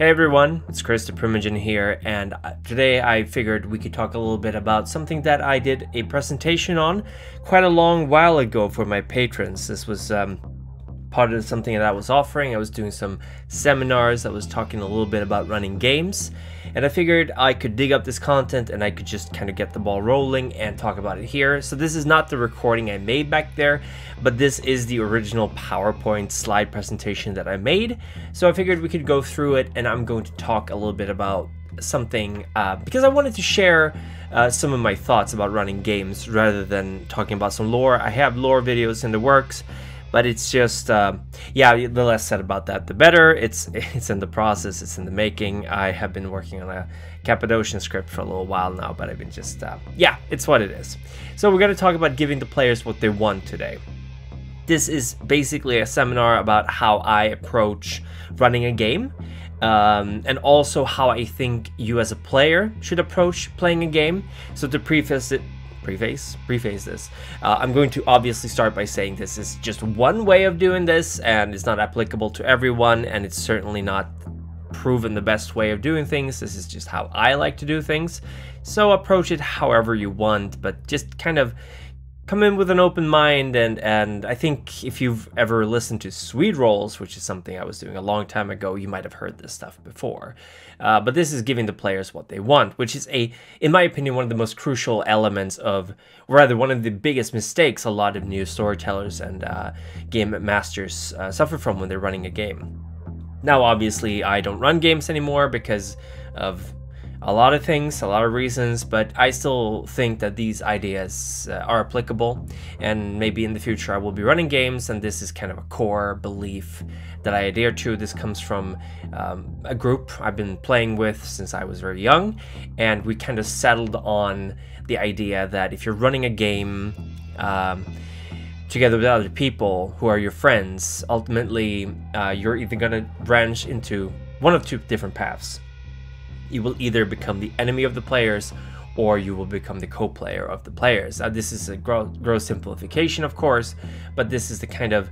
Hey everyone, it's Chris Primogen here, and uh, today I figured we could talk a little bit about something that I did a presentation on quite a long while ago for my patrons. This was um, part of something that I was offering. I was doing some seminars, I was talking a little bit about running games, and I figured I could dig up this content and I could just kind of get the ball rolling and talk about it here. So this is not the recording I made back there, but this is the original PowerPoint slide presentation that I made. So I figured we could go through it and I'm going to talk a little bit about something uh, because I wanted to share uh, some of my thoughts about running games rather than talking about some lore. I have lore videos in the works but it's just uh, yeah the less said about that the better. It's it's in the process it's in the making. I have been working on a cappadocian script for a little while now but i've been just uh, yeah it's what it is. So we're going to talk about giving the players what they want today. This is basically a seminar about how i approach running a game um, and also how i think you as a player should approach playing a game. So to preface it preface preface this. Uh, i'm going to obviously start by saying this is just one way of doing this and it's not applicable to everyone and it's certainly not proven the best way of doing things. This is just how i like to do things. So approach it however you want but just kind of come in with an open mind and and I think if you've ever listened to Sweet Rolls, which is something I was doing a long time ago, you might have heard this stuff before. Uh, but this is giving the players what they want, which is a, in my opinion, one of the most crucial elements of, or rather, one of the biggest mistakes a lot of new storytellers and uh, game masters uh, suffer from when they're running a game. Now, obviously, I don't run games anymore because of a lot of things, a lot of reasons, but I still think that these ideas uh, are applicable. And maybe in the future I will be running games, and this is kind of a core belief that I adhere to. This comes from um, a group I've been playing with since I was very young, and we kind of settled on the idea that if you're running a game, um, together with other people who are your friends, ultimately uh, you're either going to branch into one of two different paths you will either become the enemy of the players or you will become the co-player of the players. Uh, this is a gross, gross simplification, of course, but this is the kind of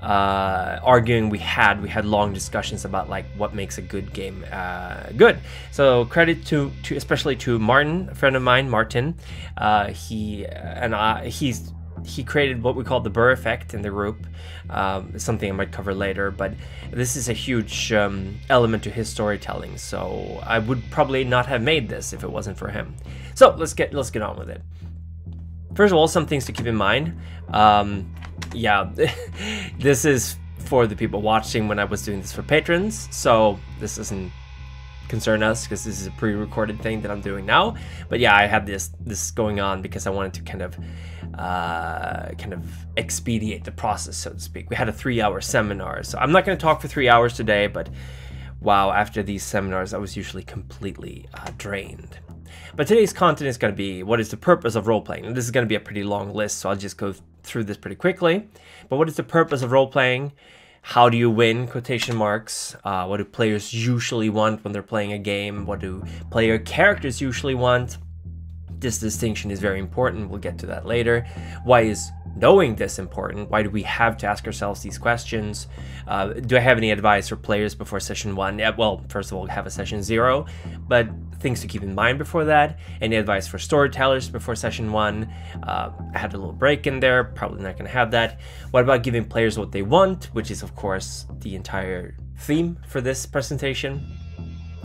uh, arguing we had. We had long discussions about like what makes a good game uh, good. So credit to, to especially to Martin, a friend of mine, Martin. Uh, he and I, he's he created what we call the Burr effect in the group, um, something I might cover later. But this is a huge um, element to his storytelling, so I would probably not have made this if it wasn't for him. So let's get let's get on with it. First of all, some things to keep in mind. Um, yeah, this is for the people watching when I was doing this for patrons, so this doesn't concern us because this is a pre-recorded thing that I'm doing now. But yeah, I had this this going on because I wanted to kind of uh, kind of expedite the process, so to speak. We had a three-hour seminar, so I'm not going to talk for three hours today, but wow, after these seminars, I was usually completely uh, drained. But today's content is going to be what is the purpose of role playing? And this is going to be a pretty long list, so I'll just go through this pretty quickly. But what is the purpose of role playing? How do you win? Quotation marks. Uh, what do players usually want when they're playing a game? What do player characters usually want? This distinction is very important. We'll get to that later. Why is knowing this important? Why do we have to ask ourselves these questions? Uh, do I have any advice for players before session one? Yeah, well, first of all, have a session zero, but things to keep in mind before that. Any advice for storytellers before session one? Uh, I had a little break in there, probably not going to have that. What about giving players what they want, which is, of course, the entire theme for this presentation?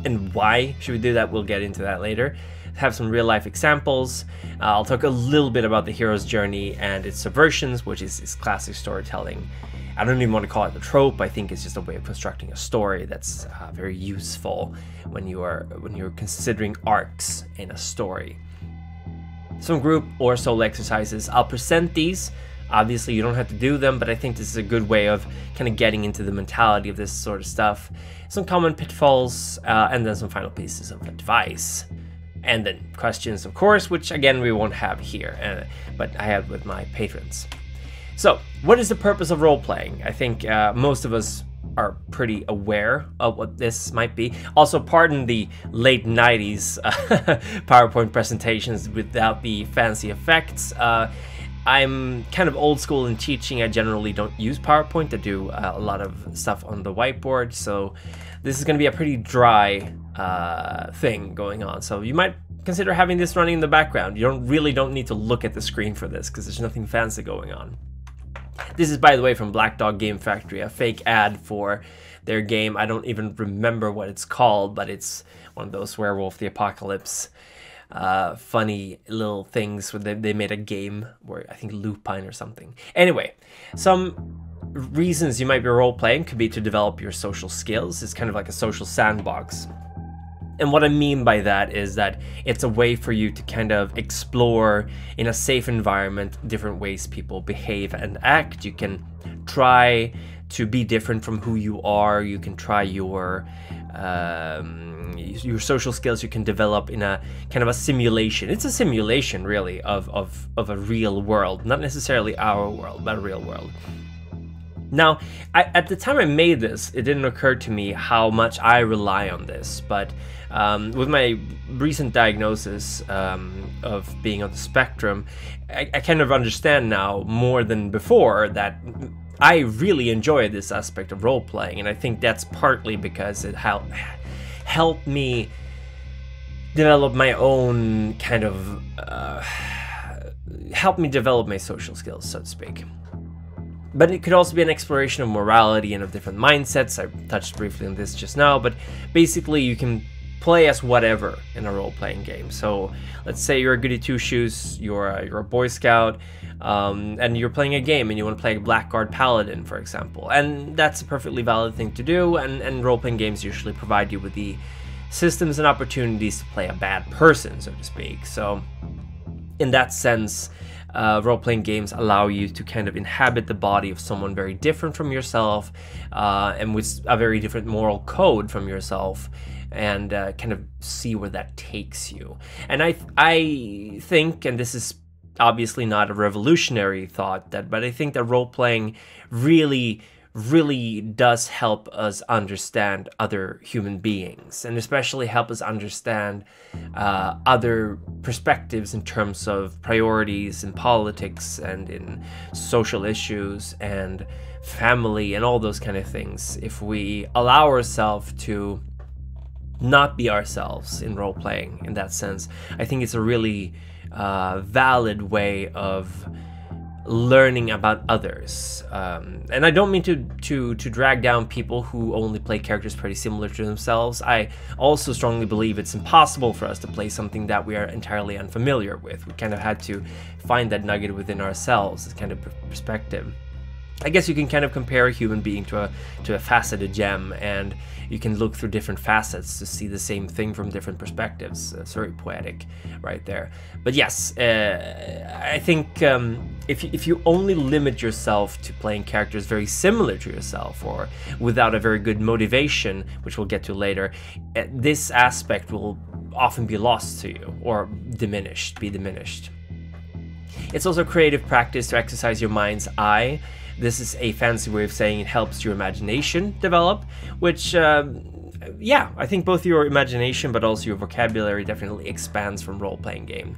And why should we do that? We'll get into that later have some real life examples. Uh, I'll talk a little bit about the hero's journey and its subversions, which is, is classic storytelling. I don't even want to call it a trope. I think it's just a way of constructing a story that's uh, very useful when you are when you're considering arcs in a story. Some group or solo exercises. I'll present these. Obviously, you don't have to do them, but I think this is a good way of kind of getting into the mentality of this sort of stuff. Some common pitfalls, uh, and then some final pieces of advice and then questions, of course, which again we won't have here, uh, but I have with my patrons. So, what is the purpose of role playing? I think uh, most of us are pretty aware of what this might be. Also, pardon the late 90s uh, PowerPoint presentations without the fancy effects. Uh, I'm kind of old school in teaching. I generally don't use PowerPoint. I do uh, a lot of stuff on the whiteboard, so this is going to be a pretty dry uh, thing going on. So you might consider having this running in the background. You don't really don't need to look at the screen for this because there's nothing fancy going on. This is, by the way, from Black Dog Game Factory, a fake ad for their game. I don't even remember what it's called, but it's one of those Werewolf the Apocalypse uh, funny little things where they, they made a game where I think Lupine or something. Anyway, some reasons you might be role playing could be to develop your social skills. It's kind of like a social sandbox. And what I mean by that is that it's a way for you to kind of explore in a safe environment different ways people behave and act. You can try to be different from who you are. You can try your um, your social skills you can develop in a kind of a simulation. It's a simulation, really, of, of, of a real world, not necessarily our world, but a real world. Now, I, at the time I made this, it didn't occur to me how much I rely on this, but um, with my recent diagnosis um, of being on the spectrum, I, I kind of understand now more than before that I really enjoy this aspect of role playing, and I think that's partly because it helped helped me develop my own kind of uh, help me develop my social skills, so to speak. But it could also be an exploration of morality and of different mindsets. I touched briefly on this just now, but basically you can play as whatever in a role-playing game. So let's say you're a goody two-shoes, you're a, you're a Boy Scout, um, and you're playing a game and you want to play a Blackguard Paladin, for example. And that's a perfectly valid thing to do, and, and role-playing games usually provide you with the systems and opportunities to play a bad person, so to speak. So in that sense, uh, role-playing games allow you to kind of inhabit the body of someone very different from yourself uh, and with a very different moral code from yourself and uh, kind of see where that takes you. And I I think, and this is obviously not a revolutionary thought, that but I think that role playing really really does help us understand other human beings and especially help us understand uh, other perspectives in terms of priorities in politics and in social issues and family and all those kind of things if we allow ourselves to not be ourselves in role playing in that sense. I think it's a really uh, valid way of learning about others. Um, and I don't mean to, to to drag down people who only play characters pretty similar to themselves. I also strongly believe it's impossible for us to play something that we are entirely unfamiliar with. We kind of had to find that nugget within ourselves, this kind of perspective. I guess you can kind of compare a human being to a to a faceted gem, and you can look through different facets to see the same thing from different perspectives. Uh, very poetic, right there. But yes, uh, I think um, if if you only limit yourself to playing characters very similar to yourself, or without a very good motivation, which we'll get to later, uh, this aspect will often be lost to you or diminished, be diminished. It's also creative practice to exercise your mind's eye this is a fancy way of saying it helps your imagination develop, which, um, yeah, I think both your imagination but also your vocabulary definitely expands from role playing game.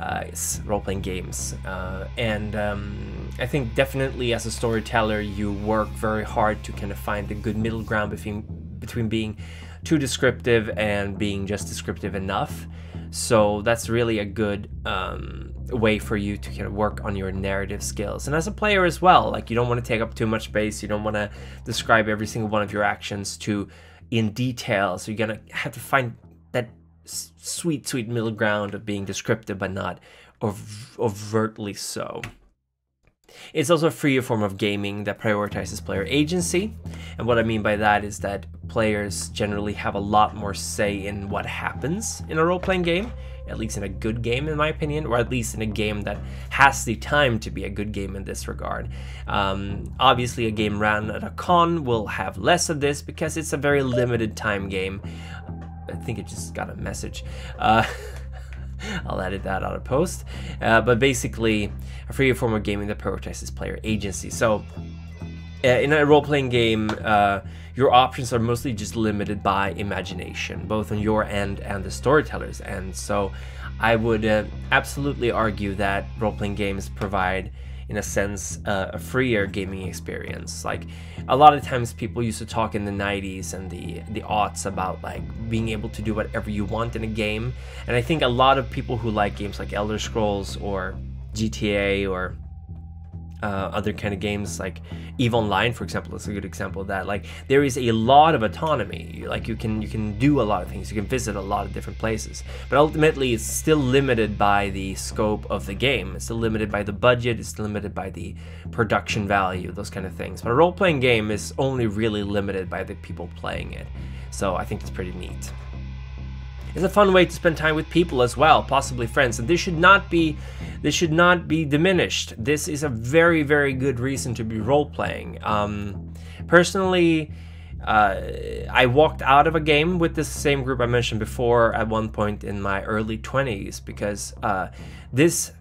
Uh, role playing games. Uh, and um, I think definitely as a storyteller, you work very hard to kind of find the good middle ground between between being too descriptive and being just descriptive enough. So that's really a good um, way for you to kind of work on your narrative skills. And as a player as well, like you don't want to take up too much space. You don't want to describe every single one of your actions to in detail. So you're gonna have to find that sweet, sweet middle ground of being descriptive but not ov- overtly so. It's also a freer form of gaming that prioritizes player agency. And what I mean by that is that players generally have a lot more say in what happens in a role playing game, at least in a good game, in my opinion, or at least in a game that has the time to be a good game in this regard. Um, obviously, a game ran at a con will have less of this because it's a very limited time game. I think it just got a message. Uh, I'll edit that out of post. Uh, but basically, a free form of gaming that prioritizes player agency. So, uh, in a role playing game, uh, your options are mostly just limited by imagination, both on your end and the storyteller's end. So, I would uh, absolutely argue that role playing games provide in a sense, uh, a freer gaming experience. Like a lot of times, people used to talk in the '90s and the the aughts about like being able to do whatever you want in a game, and I think a lot of people who like games like Elder Scrolls or GTA or uh, other kind of games like Eve Online, for example, is a good example of that. Like there is a lot of autonomy. Like you can you can do a lot of things. You can visit a lot of different places. But ultimately, it's still limited by the scope of the game. It's still limited by the budget. It's limited by the production value. Those kind of things. But a role-playing game is only really limited by the people playing it. So I think it's pretty neat. It's a fun way to spend time with people as well, possibly friends. And this should not be this should not be diminished. This is a very, very good reason to be role playing. Um, personally, uh, I walked out of a game with this same group I mentioned before at one point in my early 20s because uh, this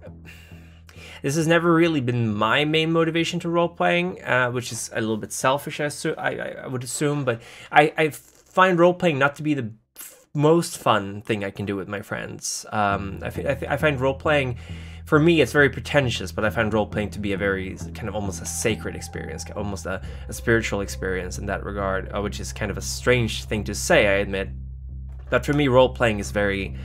this has never really been my main motivation to role playing, uh, which is a little bit selfish, I, I, I would assume. But I, I find role playing not to be the most fun thing I can do with my friends. Um, I, I, I find role playing, for me, it's very pretentious, but I find role playing to be a very kind of almost a sacred experience, almost a, a spiritual experience in that regard, uh, which is kind of a strange thing to say, I admit. But for me, role playing is very,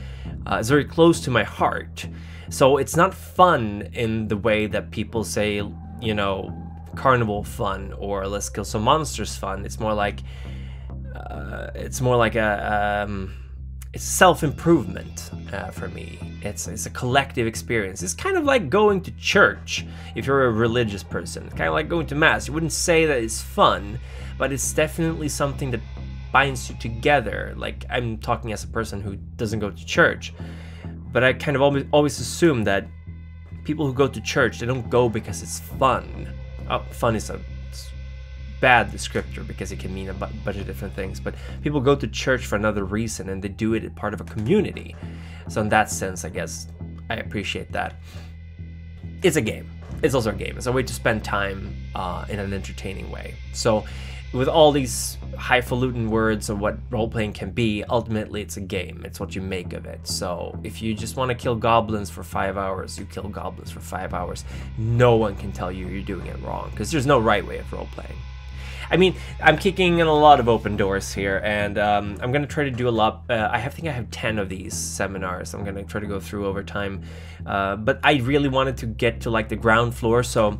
uh, is very close to my heart. So it's not fun in the way that people say, you know, carnival fun or let's kill some monsters fun. It's more like uh, it's more like a um, it's self improvement uh, for me. It's it's a collective experience. It's kind of like going to church if you're a religious person. It's kind of like going to mass. You wouldn't say that it's fun, but it's definitely something that binds you together. Like I'm talking as a person who doesn't go to church, but I kind of always always assume that people who go to church they don't go because it's fun. Oh, fun is a bad descriptor because it can mean a bunch of different things. But people go to church for another reason and they do it as part of a community. So in that sense, I guess I appreciate that. It's a game. It's also a game. It's a way to spend time uh, in an entertaining way. So with all these highfalutin words of what role playing can be, ultimately it's a game. It's what you make of it. So if you just want to kill goblins for five hours, you kill goblins for five hours. No one can tell you you're doing it wrong because there's no right way of role playing. I mean, I'm kicking in a lot of open doors here, and um, I'm gonna try to do a lot. Uh, I have, think I have ten of these seminars. I'm gonna try to go through over time, uh, but I really wanted to get to like the ground floor, so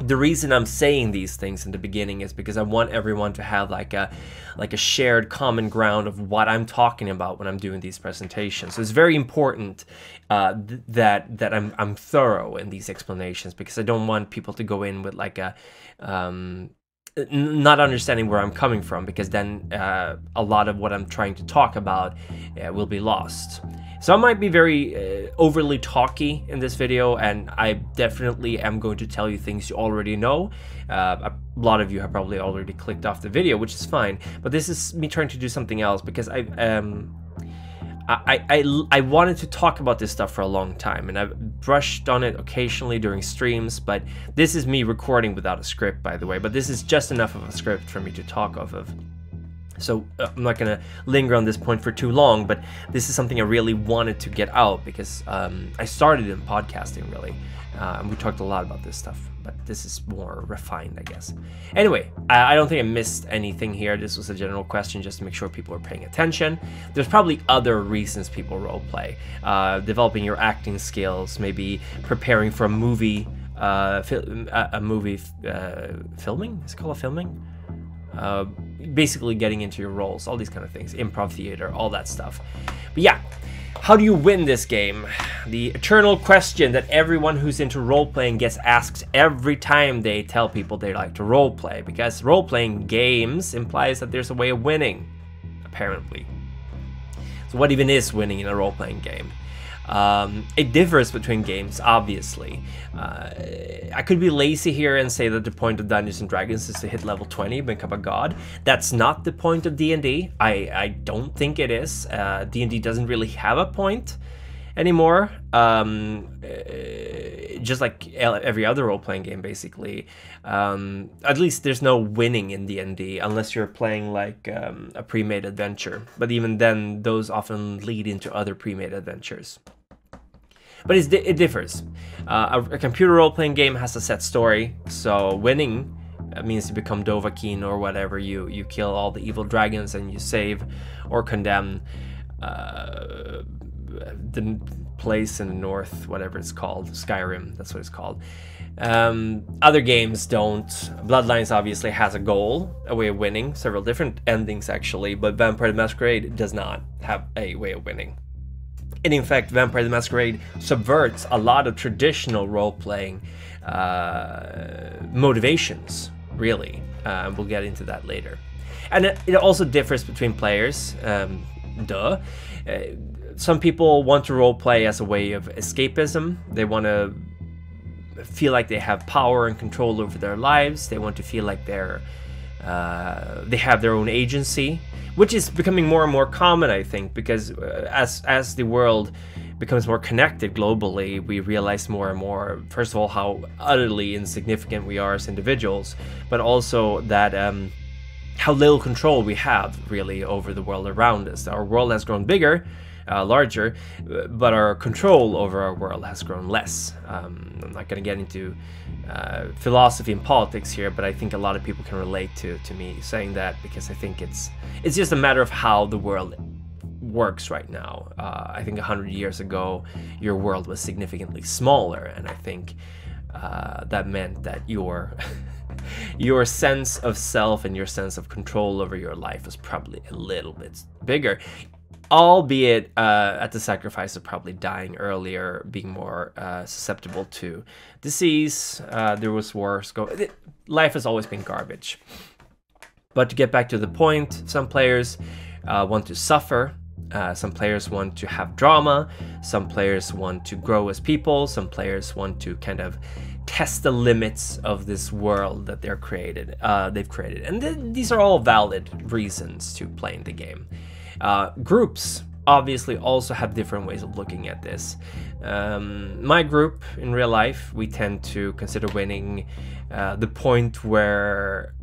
the reason I'm saying these things in the beginning is because I want everyone to have like a like a shared common ground of what I'm talking about when I'm doing these presentations. So it's very important uh, th- that that I'm I'm thorough in these explanations because I don't want people to go in with like a um, not understanding where I'm coming from because then uh, a lot of what I'm trying to talk about uh, will be lost. So I might be very uh, overly talky in this video and I definitely am going to tell you things you already know. Uh, a lot of you have probably already clicked off the video, which is fine, but this is me trying to do something else because I um, I, I, I wanted to talk about this stuff for a long time and I've brushed on it occasionally during streams, but this is me recording without a script, by the way, but this is just enough of a script for me to talk off of. So uh, I'm not going to linger on this point for too long, but this is something I really wanted to get out because um, I started in podcasting really. Uh, and we talked a lot about this stuff but this is more refined, I guess. Anyway, I, don't think I missed anything here. This was a general question just to make sure people are paying attention. There's probably other reasons people roleplay. Uh, developing your acting skills, maybe preparing for a movie, uh, a, movie uh, filming? Is it called a filming? Uh, basically getting into your roles, all these kind of things, improv theater, all that stuff. But yeah, how do you win this game? The eternal question that everyone who's into role playing gets asked every time they tell people they like to role play, because role playing games implies that there's a way of winning, apparently. So, what even is winning in a role playing game? Um, it differs between games, obviously. Uh, I could be lazy here and say that the point of Dungeons and Dragons is to hit level 20, become a god. That's not the point of D&D. I, I don't think it is. Uh, D&D doesn't really have a point anymore. Um, uh, just like every other role-playing game, basically. Um, at least there's no winning in D&D unless you're playing like um, a pre-made adventure. But even then, those often lead into other pre-made adventures. but it differs. Uh, a, a, computer role-playing game has a set story, so winning uh, means you become Dovahkiin or whatever. You you kill all the evil dragons and you save or condemn uh, the place in the north, whatever it's called, Skyrim. That's what it's called. Um, other games don't. Bloodlines obviously has a goal, a way of winning, several different endings actually, but Vampire the Masquerade does not have a way of winning. And in fact, Vampire the Masquerade subverts a lot of traditional role playing uh, motivations, really. Uh, we'll get into that later. And it, also differs between players, um, duh. Uh, some people want to role play as a way of escapism. They want to feel like they have power and control over their lives. They want to feel like they're uh, they have their own agency, which is becoming more and more common, I think, because uh, as as the world becomes more connected globally, we realize more and more, first of all, how utterly insignificant we are as individuals, but also that um, how little control we have really over the world around us. Our world has grown bigger, uh, larger, but our control over our world has grown less. Um, I'm not going to get into uh, philosophy and politics here, but I think a lot of people can relate to to me saying that because I think it's it's just a matter of how the world works right now. Uh, I think 100 years ago, your world was significantly smaller, and I think uh, that meant that your your sense of self and your sense of control over your life was probably a little bit bigger albeit uh, at the sacrifice of probably dying earlier, being more uh, susceptible to disease. Uh, there was wars. Go- life has always been garbage. But to get back to the point, some players uh, want to suffer. Uh, some players want to have drama. Some players want to grow as people. Some players want to kind of test the limits of this world that they're created. Uh, they've created, and th- these are all valid reasons to play in the game. Uh, groups obviously also have different ways of looking at this. Um, my group in real life, we tend to consider winning uh, the point where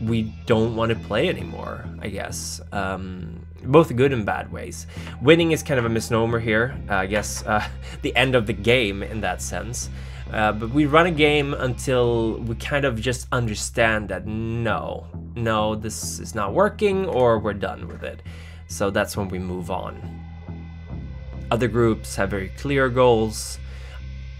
we don't want to play anymore, I guess. Um, both good and bad ways. Winning is kind of a misnomer here, uh, I guess, uh, the end of the game in that sense. Uh, but we run a game until we kind of just understand that no, no, this is not working or we're done with it. So that's when we move on. Other groups have very clear goals.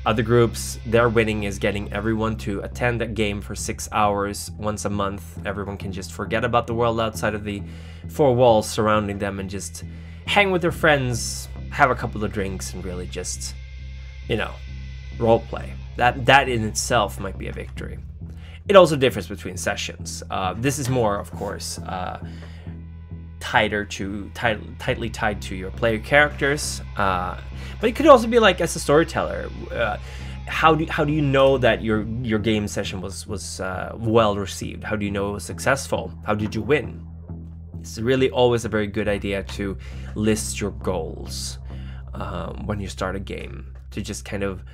Other groups, their winning is getting everyone to attend a game for six hours once a month. Everyone can just forget about the world outside of the four walls surrounding them and just hang with their friends, have a couple of drinks, and really just, you know, role play. That that in itself might be a victory. It also differs between sessions. Uh, this is more, of course, uh, tighter to tight, tightly tied to your player characters. Uh, but it could also be like as a storyteller. Uh, how do how do you know that your your game session was was uh, well received? How do you know it was successful? How did you win? It's really always a very good idea to list your goals um, when you start a game to just kind of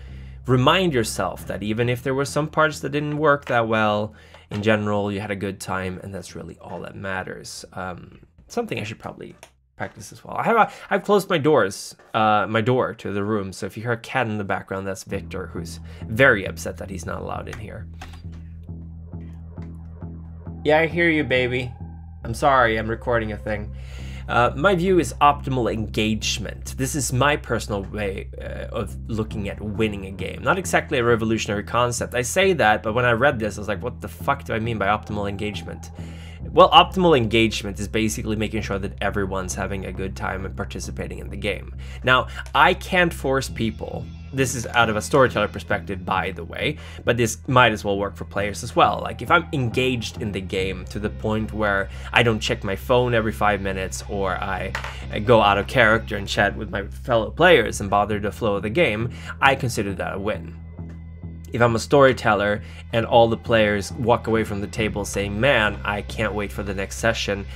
remind yourself that even if there were some parts that didn't work that well, in general you had a good time, and that's really all that matters. Um, something I should probably practice as well. I have a, I've closed my doors, uh, my door to the room. So if you hear a cat in the background, that's Victor, who's very upset that he's not allowed in here. Yeah, I hear you, baby. I'm sorry, I'm recording a thing. Uh, my view is optimal engagement. This is my personal way uh, of looking at winning a game. Not exactly a revolutionary concept. I say that, but when I read this, I was like, what the fuck do I mean by optimal engagement? Well, optimal engagement is basically making sure that everyone's having a good time and participating in the game. Now, I can't force people. This is out of a storyteller perspective, by the way, but this might as well work for players as well. Like, if I'm engaged in the game to the point where I don't check my phone every five minutes or I go out of character and chat with my fellow players and bother the flow of the game, I consider that a win if I'm a storyteller and all the players walk away from the table saying, "Man, I can't wait for the next session,"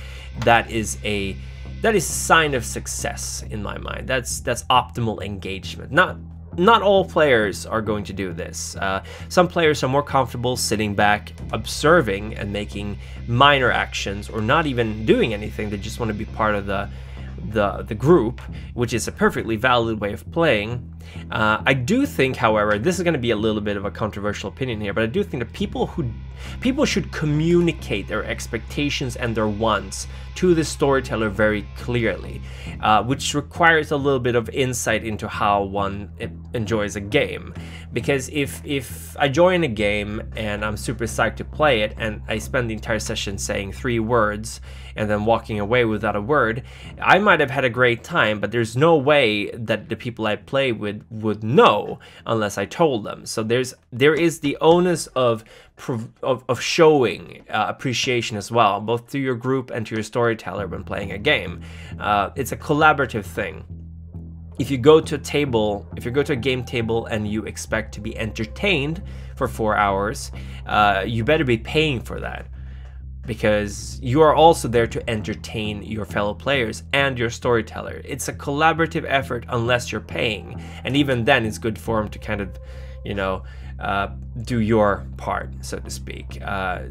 that is a that is a sign of success in my mind. That's that's optimal engagement. Not not all players are going to do this. Uh, some players are more comfortable sitting back, observing, and making minor actions, or not even doing anything. They just want to be part of the the the group, which is a perfectly valid way of playing. Uh, I do think, however, this is going to be a little bit of a controversial opinion here, but I do think that people who people should communicate their expectations and their wants to the storyteller very clearly, uh, which requires a little bit of insight into how one enjoys a game. Because if if I join a game and I'm super psyched to play it, and I spend the entire session saying three words and then walking away without a word, I might have had a great time, but there's no way that the people I play with would know unless I told them. So there's there is the onus of of, of showing uh, appreciation as well, both to your group and to your storyteller when playing a game. Uh, it's a collaborative thing. If you go to a table, if you go to a game table and you expect to be entertained for four hours, uh, you better be paying for that because you are also there to entertain your fellow players and your storyteller. It's a collaborative effort unless you're paying, and even then, it's good form to kind of, you know, uh, do your part, so to speak. Uh,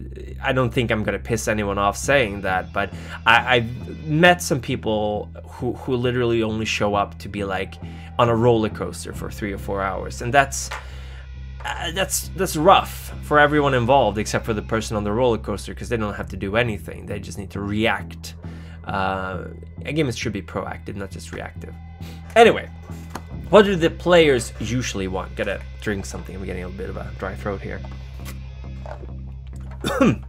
I don't think I'm gonna piss anyone off saying that, but I, have met some people who, who literally only show up to be like on a roller coaster for three or four hours, and that's uh, that's that's rough for everyone involved except for the person on the roller coaster because they don't have to do anything; they just need to react. Uh, a game should be proactive, not just reactive. Anyway, what do the players usually want? Gotta drink something. I'm getting a bit of a dry throat here.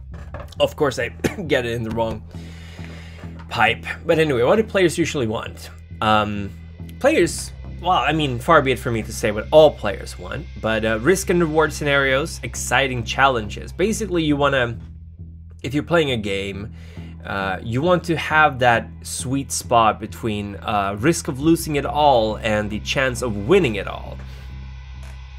of course, I get it in the wrong pipe. But anyway, what do players usually want? Um, players, well, I mean, far be it for me to say what all players want, but uh, risk and reward scenarios, exciting challenges. Basically, you want to, if you're playing a game, uh, you want to have that sweet spot between uh, risk of losing it all and the chance of winning it all.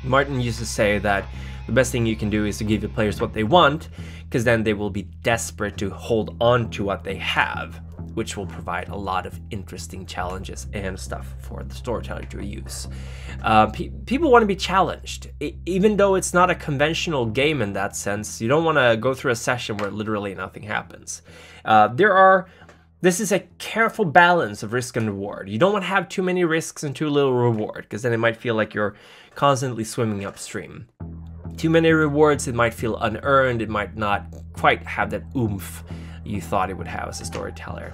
Martin used to say that the best thing you can do is to give your players what they want, because then they will be desperate to hold on to what they have, which will provide a lot of interesting challenges and stuff for the storyteller to use. Uh, pe- people want to be challenged, I- even though it's not a conventional game in that sense. You don't want to go through a session where literally nothing happens. Uh, there are this is a careful balance of risk and reward. You don't want to have too many risks and too little reward, because then it might feel like you're constantly swimming upstream. Too many rewards, it might feel unearned, it might not quite have that oomph you thought it would have as a storyteller.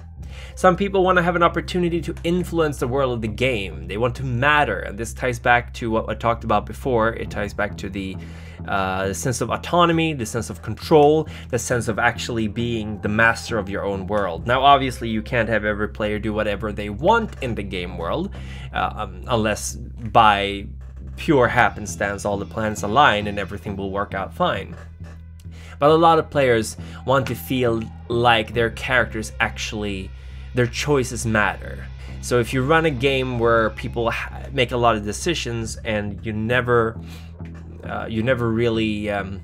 Some people want to have an opportunity to influence the world of the game. They want to matter, and this ties back to what I talked about before. It ties back to the, uh, the sense of autonomy, the sense of control, the sense of actually being the master of your own world. Now, obviously, you can't have every player do whatever they want in the game world, uh, um, unless by pure happenstance all the planets align and everything will work out fine. But a lot of players want to feel like their characters actually their choices matter. So if you run a game where people make a lot of decisions and you never, uh, you never really um,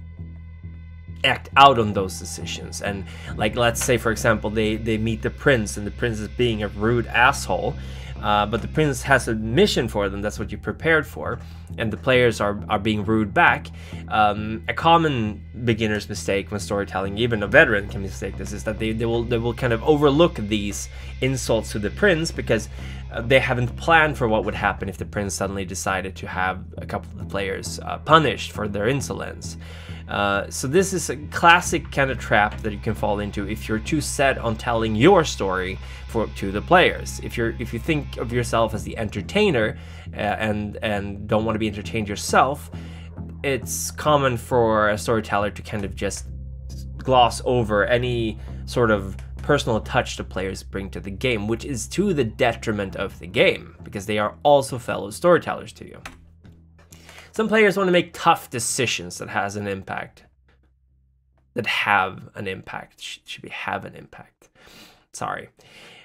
act out on those decisions, and like let's say for example they they meet the prince and the prince is being a rude asshole, uh, but the prince has a mission for them. That's what you prepared for, and the players are are being rude back. Um, a common beginner's mistake when storytelling, even a veteran can mistake this, is that they, they will they will kind of overlook these insults to the prince because uh, they haven't planned for what would happen if the prince suddenly decided to have a couple of the players uh, punished for their insolence. Uh, so this is a classic kind of trap that you can fall into if you're too set on telling your story for to the players. If you're if you think of yourself as the entertainer uh, and and don't want to be entertained yourself, it's common for a storyteller to kind of just gloss over any sort of personal touch the players bring to the game, which is to the detriment of the game because they are also fellow storytellers to you. Some players want to make tough decisions that has an impact. That have an impact. Should be have an impact. Sorry.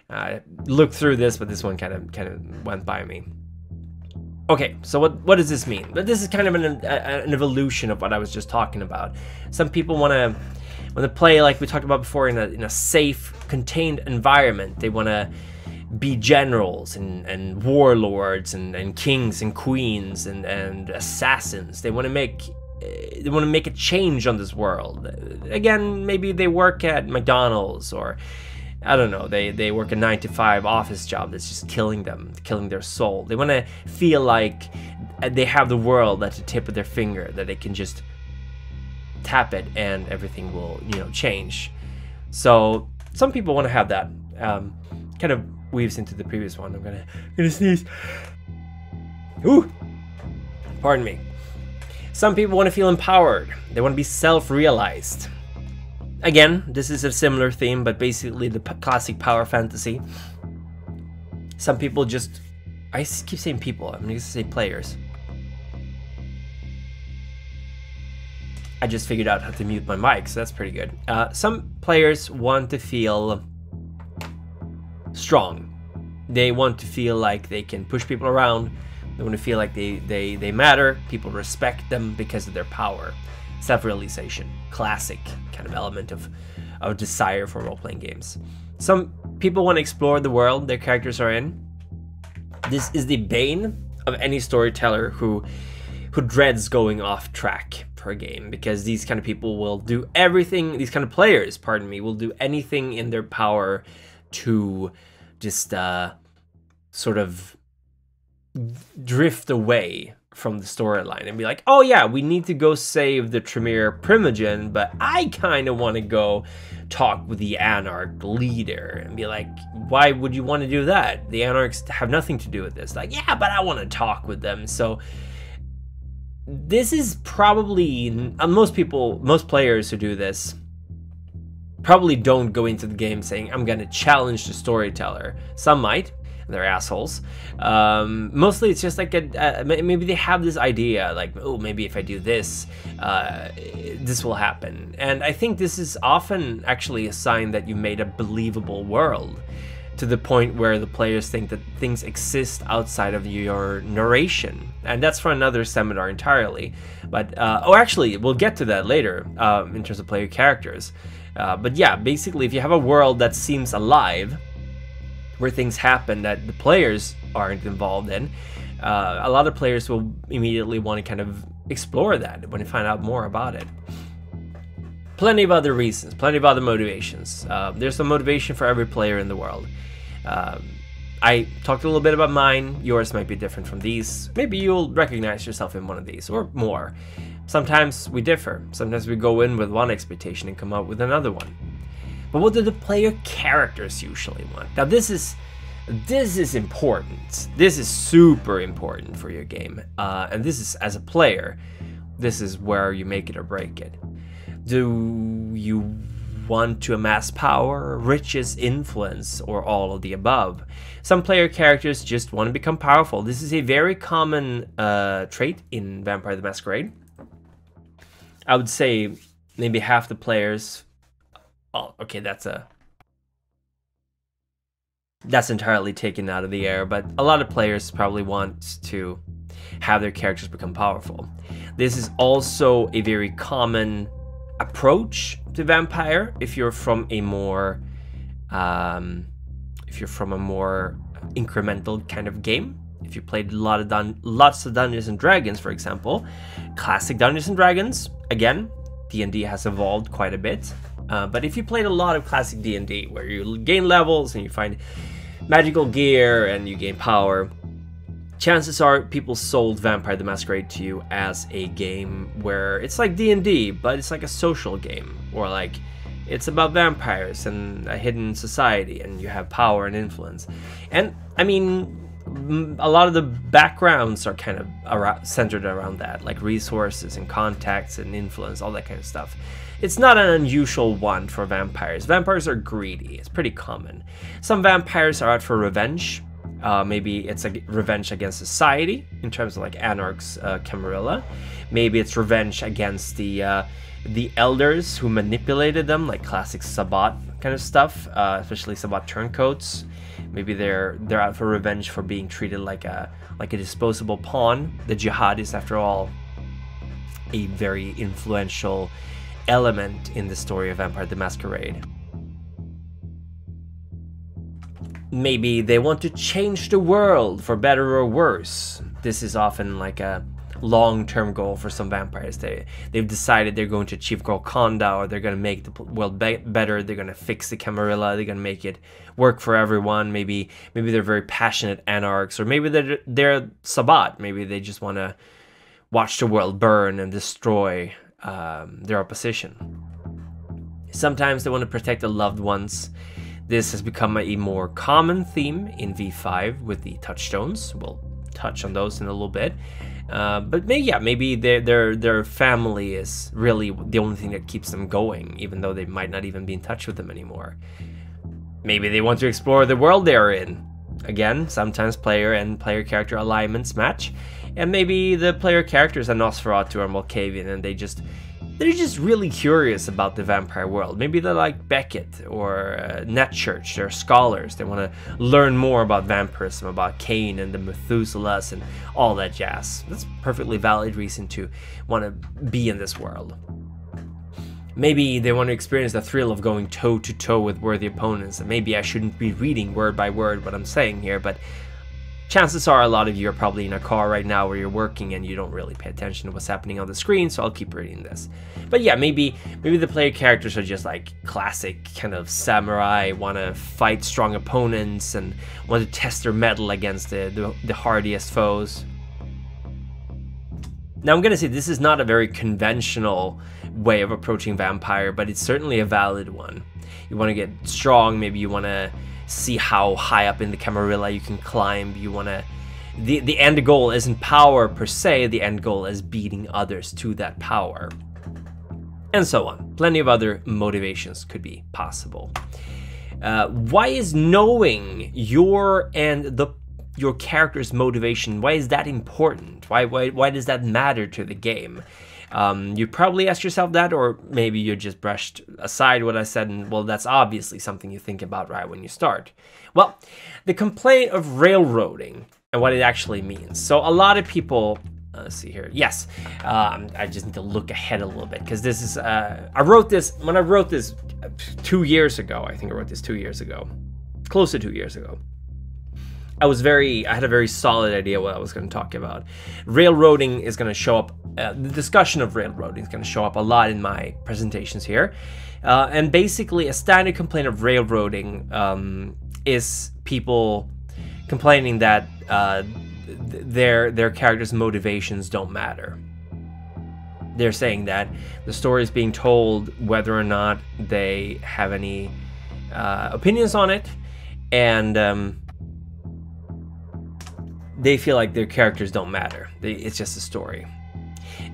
I uh, looked through this, but this one kind of kind of went by me. Okay, so what what does this mean? But this is kind of an, an evolution of what I was just talking about. Some people want to want to play like we talked about before in a in a safe, contained environment. They want to be generals and, and warlords and, and kings and queens and, and assassins. They want to make they want to make a change on this world. Again, maybe they work at McDonald's or I don't know, they, they work a nine to five office job that's just killing them, killing their soul. They want to feel like they have the world at the tip of their finger that they can just tap it and everything will you know change. So some people want to have that. Um, kind of weaves into the previous one. I'm gonna gonna sneeze. Ooh, pardon me. Some people want to feel empowered. They want to be self-realized. Again, this is a similar theme, but basically the classic power fantasy. Some people just, I keep saying people. I'm gonna say players. I just figured out how to mute my mic, so that's pretty good. Uh, some players want to feel strong. They want to feel like they can push people around. They want to feel like they, they, they matter. People respect them because of their power. Self-realization, classic kind of element of, of desire for role-playing games. Some people want to explore the world their characters are in. This is the bane of any storyteller who who dreads going off track a game because these kind of people will do everything these kind of players pardon me will do anything in their power to just uh, sort of drift away from the storyline and be like, oh yeah, we need to go save the Tremere Primogen, but I kind of want to go talk with the Anarch leader and be like, why would you want to do that? The Anarchs have nothing to do with this. Like, yeah, but I want to talk with them. So this is probably uh, most people, most players who do this probably don't go into the game saying, I'm to challenge the storyteller. Some might, they're assholes. Um, mostly it's just like a, uh, maybe they have this idea like, oh, maybe if I do this, uh, this will happen. And I think this is often actually a sign that you made a believable world to the point where the players think that things exist outside of your narration. And that's for another seminar entirely. But, uh, oh, actually, we'll get to that later um, in terms of player characters. Uh, but yeah, basically, if you have a world that seems alive, where things happen that the players aren't involved in, uh, a lot of players will immediately want to kind of explore that when they find out more about it. Plenty of other reasons, plenty of other motivations. Uh, there's a motivation for every player in the world. Um, I talked a little bit about mine. Yours might be different from these. Maybe you'll recognize yourself in one of these or more. Sometimes we differ. Sometimes we go in with one expectation and come out with another one. But what do the player characters usually want? Now this is this is important. This is super important for your game. Uh, and this is as a player, this is where you make it or break it. Do you want to amass power, riches, influence, or all of the above? Some player characters just want to become powerful. This is a very common uh, trait in Vampire the Masquerade. I would say maybe half the players. Oh, okay, that's a. That's entirely taken out of the air, but a lot of players probably want to have their characters become powerful. This is also a very common approach to vampire if you're from a more um, if you're from a more incremental kind of game if you played a lot of dun- lots of Dungeons and Dragons, for example, classic Dungeons and Dragons, again, D&D has evolved quite a bit. Uh, but if you played a lot of classic D&D, where you gain levels and you find magical gear and you gain power, chances are people sold Vampire the Masquerade to you as a game where it's like D&D, but it's like a social game, or like it's about vampires and a hidden society, and you have power and influence. And I mean, a lot of the backgrounds are kind of around, centered around that, like resources and contacts and influence, all that kind of stuff. It's not an unusual one for vampires. Vampires are greedy, it's pretty common. Some vampires are out for revenge. Uh, maybe it's a revenge against society in terms of like Anarch's uh, Camarilla. Maybe it's revenge against the uh, the elders who manipulated them, like classic Sabbat kind of stuff, uh, especially Sabbat turncoats. Maybe they're they're out for revenge for being treated like a like a disposable pawn. The Jyhad is, after all, a very influential element in the story of Vampire the Masquerade. Maybe they want to change the world for better or worse. This is often like a long-term goal for some vampires. They they've decided they're going to achieve Golconda, or they're going to make the world be better. They're going to fix the Camarilla. They're going to make it work for everyone. Maybe maybe they're very passionate anarchs, or maybe they're they're Sabbat. Maybe they just want to watch the world burn and destroy um, their opposition. Sometimes they want to protect the loved ones. This has become a more common theme in V5 with the touchstones. We'll touch on those in a little bit. Uh, but maybe yeah, maybe their their their family is really the only thing that keeps them going, even though they might not even be in touch with them anymore. Maybe they want to explore the world they're in. Again, sometimes player and player character alignments match, and maybe the player characters are Nosferatu or Malkavian, and they just they're just really curious about the vampire world. Maybe they're like Beckett or uh, Netchurch. They're scholars. They want to learn more about vampirism, about Cain and the Methuselahs and all that jazz. That's perfectly valid reason to want to be in this world. Maybe they want to experience the thrill of going toe to toe with worthy opponents. And maybe I shouldn't be reading word by word what I'm saying here, but chances are a lot of you are probably in a car right now where you're working and you don't really pay attention to what's happening on the screen so i'll keep reading this. But yeah maybe maybe the player characters are just like classic kind of samurai want to fight strong opponents and want to test their mettle against the, the, the hardiest foes. Now i'm gonna say this is not a very conventional way of approaching vampire but it's certainly a valid one. You want to get strong maybe you want to see how high up in the Camarilla you can climb. You want to. The, the end goal isn't power per se, the end goal is beating others to that power. And so on. Plenty of other motivations could be possible. Uh, why is knowing your and the your character's motivation why is that important why, why why does that matter to the game um, you probably ask yourself that, or maybe you just brushed aside what I said, and well, that's obviously something you think about right when you start. Well, the complaint of railroading and what it actually means. So, a lot of people uh, let's see here. Yes, um, I just need to look ahead a little bit because this is. Uh, I wrote this when I wrote this two years ago. I think I wrote this two years ago, close to two years ago. I was very, I had a very solid idea what I was going to talk about. Railroading is going to show up, uh, the discussion of railroading is going to show up a lot in my presentations here. Uh, and basically, a standard complaint of railroading um, is people complaining that uh, th- their their characters' motivations don't matter. They're saying that the story is being told whether or not they have any uh, opinions on it, and um, they feel like their characters don't matter. They, it's just a story.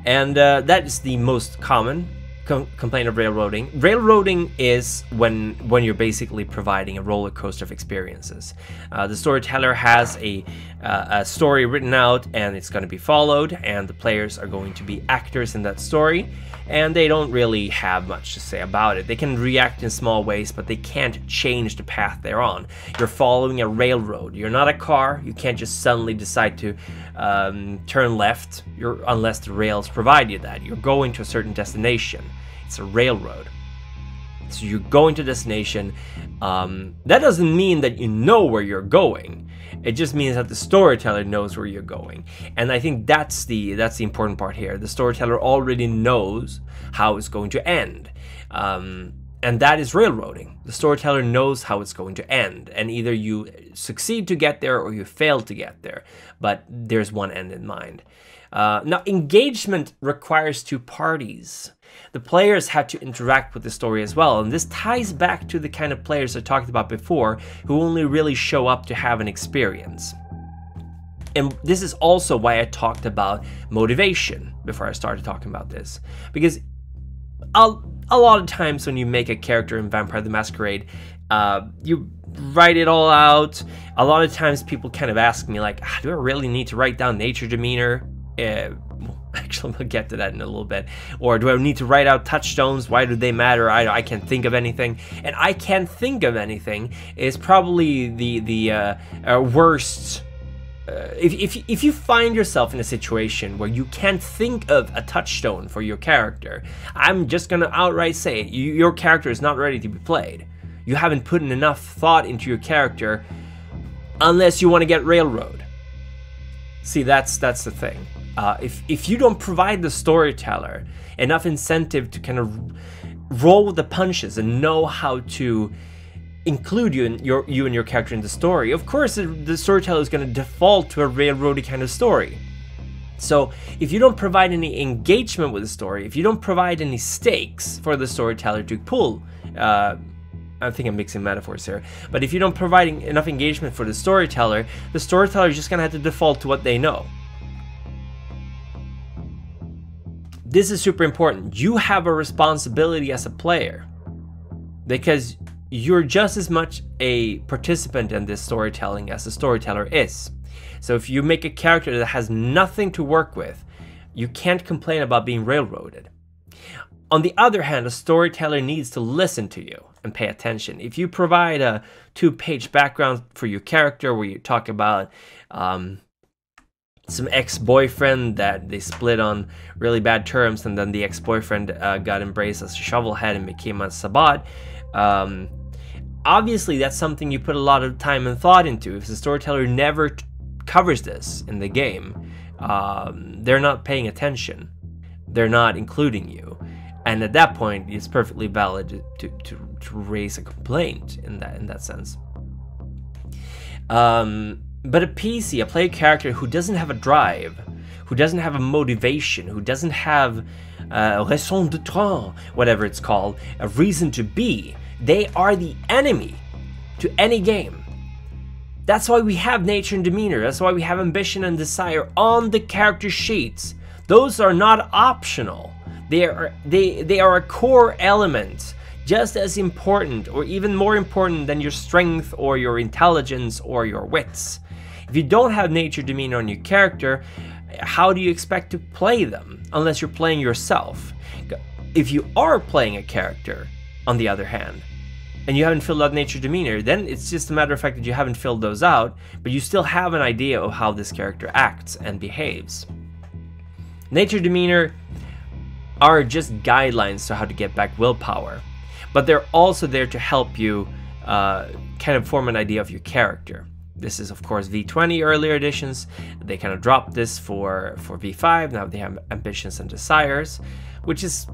And uh, that is the most common com- complaint of railroading. Railroading is when when you're basically providing a roller coaster of experiences. Uh, the storyteller has a, uh, a story written out, and it's going to be followed, and the players are going to be actors in that story, and they don't really have much to say about it. They can react in small ways, but they can't change the path they're on. You're following a railroad. You're not a car. You can't just suddenly decide to um, turn left unless the rails provide you that. You're going to a certain destination. It's a railroad. So you're going to destination. Um, that doesn't mean that you know where you're going. It just means that the storyteller knows where you're going, and I think that's the that's the important part here. The storyteller already knows how it's going to end, um, and that is railroading. The storyteller knows how it's going to end, and either you succeed to get there or you fail to get there. But there's one end in mind. Uh, now, engagement requires two parties the players have to interact with the story as well. And this ties back to the kind of players I talked about before who only really show up to have an experience. And this is also why I talked about motivation before I started talking about this. Because a, a lot of times when you make a character in Vampire the Masquerade, uh, you write it all out. A lot of times people kind of ask me, like, ah, do I really need to write down nature demeanor? Uh, Actually, we'll get to that in a little bit. Or do I need to write out touchstones? Why do they matter? I, I can't think of anything. And I can't think of anything is probably the the uh, uh, worst. Uh, if, if, if you find yourself in a situation where you can't think of a touchstone for your character, I'm just gonna outright say you, your character is not ready to be played. You haven't put in enough thought into your character unless you want to get railroad. See, that's that's the thing. Uh, if if you don't provide the storyteller enough incentive to kind of roll with the punches and know how to include you and your you and your character in the story, of course the, the storyteller is going to default to a railroady kind of story. So if you don't provide any engagement with the story, if you don't provide any stakes for the storyteller to pull, uh, I think I'm mixing metaphors here, but if you don't provide enough engagement for the storyteller, the storyteller is just gonna have to default to what they know. This is super important. You have a responsibility as a player because you're just as much a participant in this storytelling as the storyteller is. So if you make a character that has nothing to work with, you can't complain about being railroaded. On the other hand, a storyteller needs to listen to you and pay attention. If you provide a two page background for your character where you talk about um, some ex boyfriend that they split on really bad terms, and then the ex boyfriend uh, got embraced as a shovelhead and became a Sabbat. Um, obviously, that's something you put a lot of time and thought into. If the storyteller never covers this in the game, um, they're not paying attention. They're not including you. And at that point, it's perfectly valid to, to, to raise a complaint in that in that sense. Um, but a PC, a player character who doesn't have a drive, who doesn't have a motivation, who doesn't have uh, raison d'être, whatever it's called, a reason to be, they are the enemy to any game. That's why we have nature and demeanor. That's why we have ambition and desire on the character sheets. Those are not optional. They are they they are a core element, just as important or even more important than your strength or your intelligence or your wits. If you don't have nature demeanor on your character, how do you expect to play them unless you're playing yourself? If you are playing a character, on the other hand, and you haven't filled out nature demeanor, then it's just a matter of fact that you haven't filled those out, but you still have an idea of how this character acts and behaves. Nature demeanor are just guidelines to how to get back willpower, but they're also there to help you uh, kind of form an idea of your character. This is of course V20 earlier editions. They kind of dropped this for for V5. Now they have ambitions and desires, which is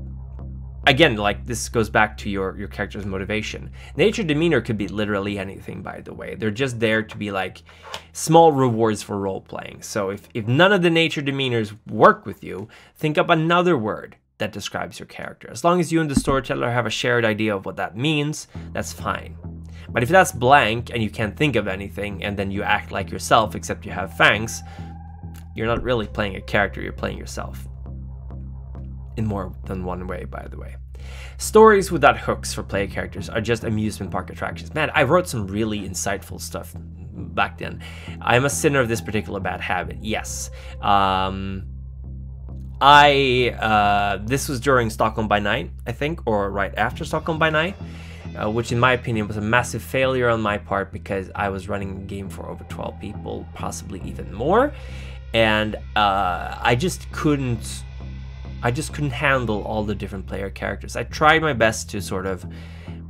again, like this goes back to your your character's motivation. Nature demeanor could be literally anything, by the way. They're just there to be like small rewards for role playing. So if if none of the nature demeanors work with you, think up another word that describes your character. As long as you and the storyteller have a shared idea of what that means, that's fine. But if that's blank and you can't think of anything and then you act like yourself except you have fangs, you're not really playing a character, you're playing yourself in more than one way, by the way. Stories without hooks for player characters are just amusement park attractions. Man, I wrote some really insightful stuff back then. I'm a sinner of this particular bad habit, yes. Um, I, uh, this was during Stockholm by Night, I think, or right after Stockholm by Night. Uh, which in my opinion was a massive failure on my part because I was running a game for over 12 people, possibly even more, and uh, I just couldn't I just couldn't handle all the different player characters. I tried my best to sort of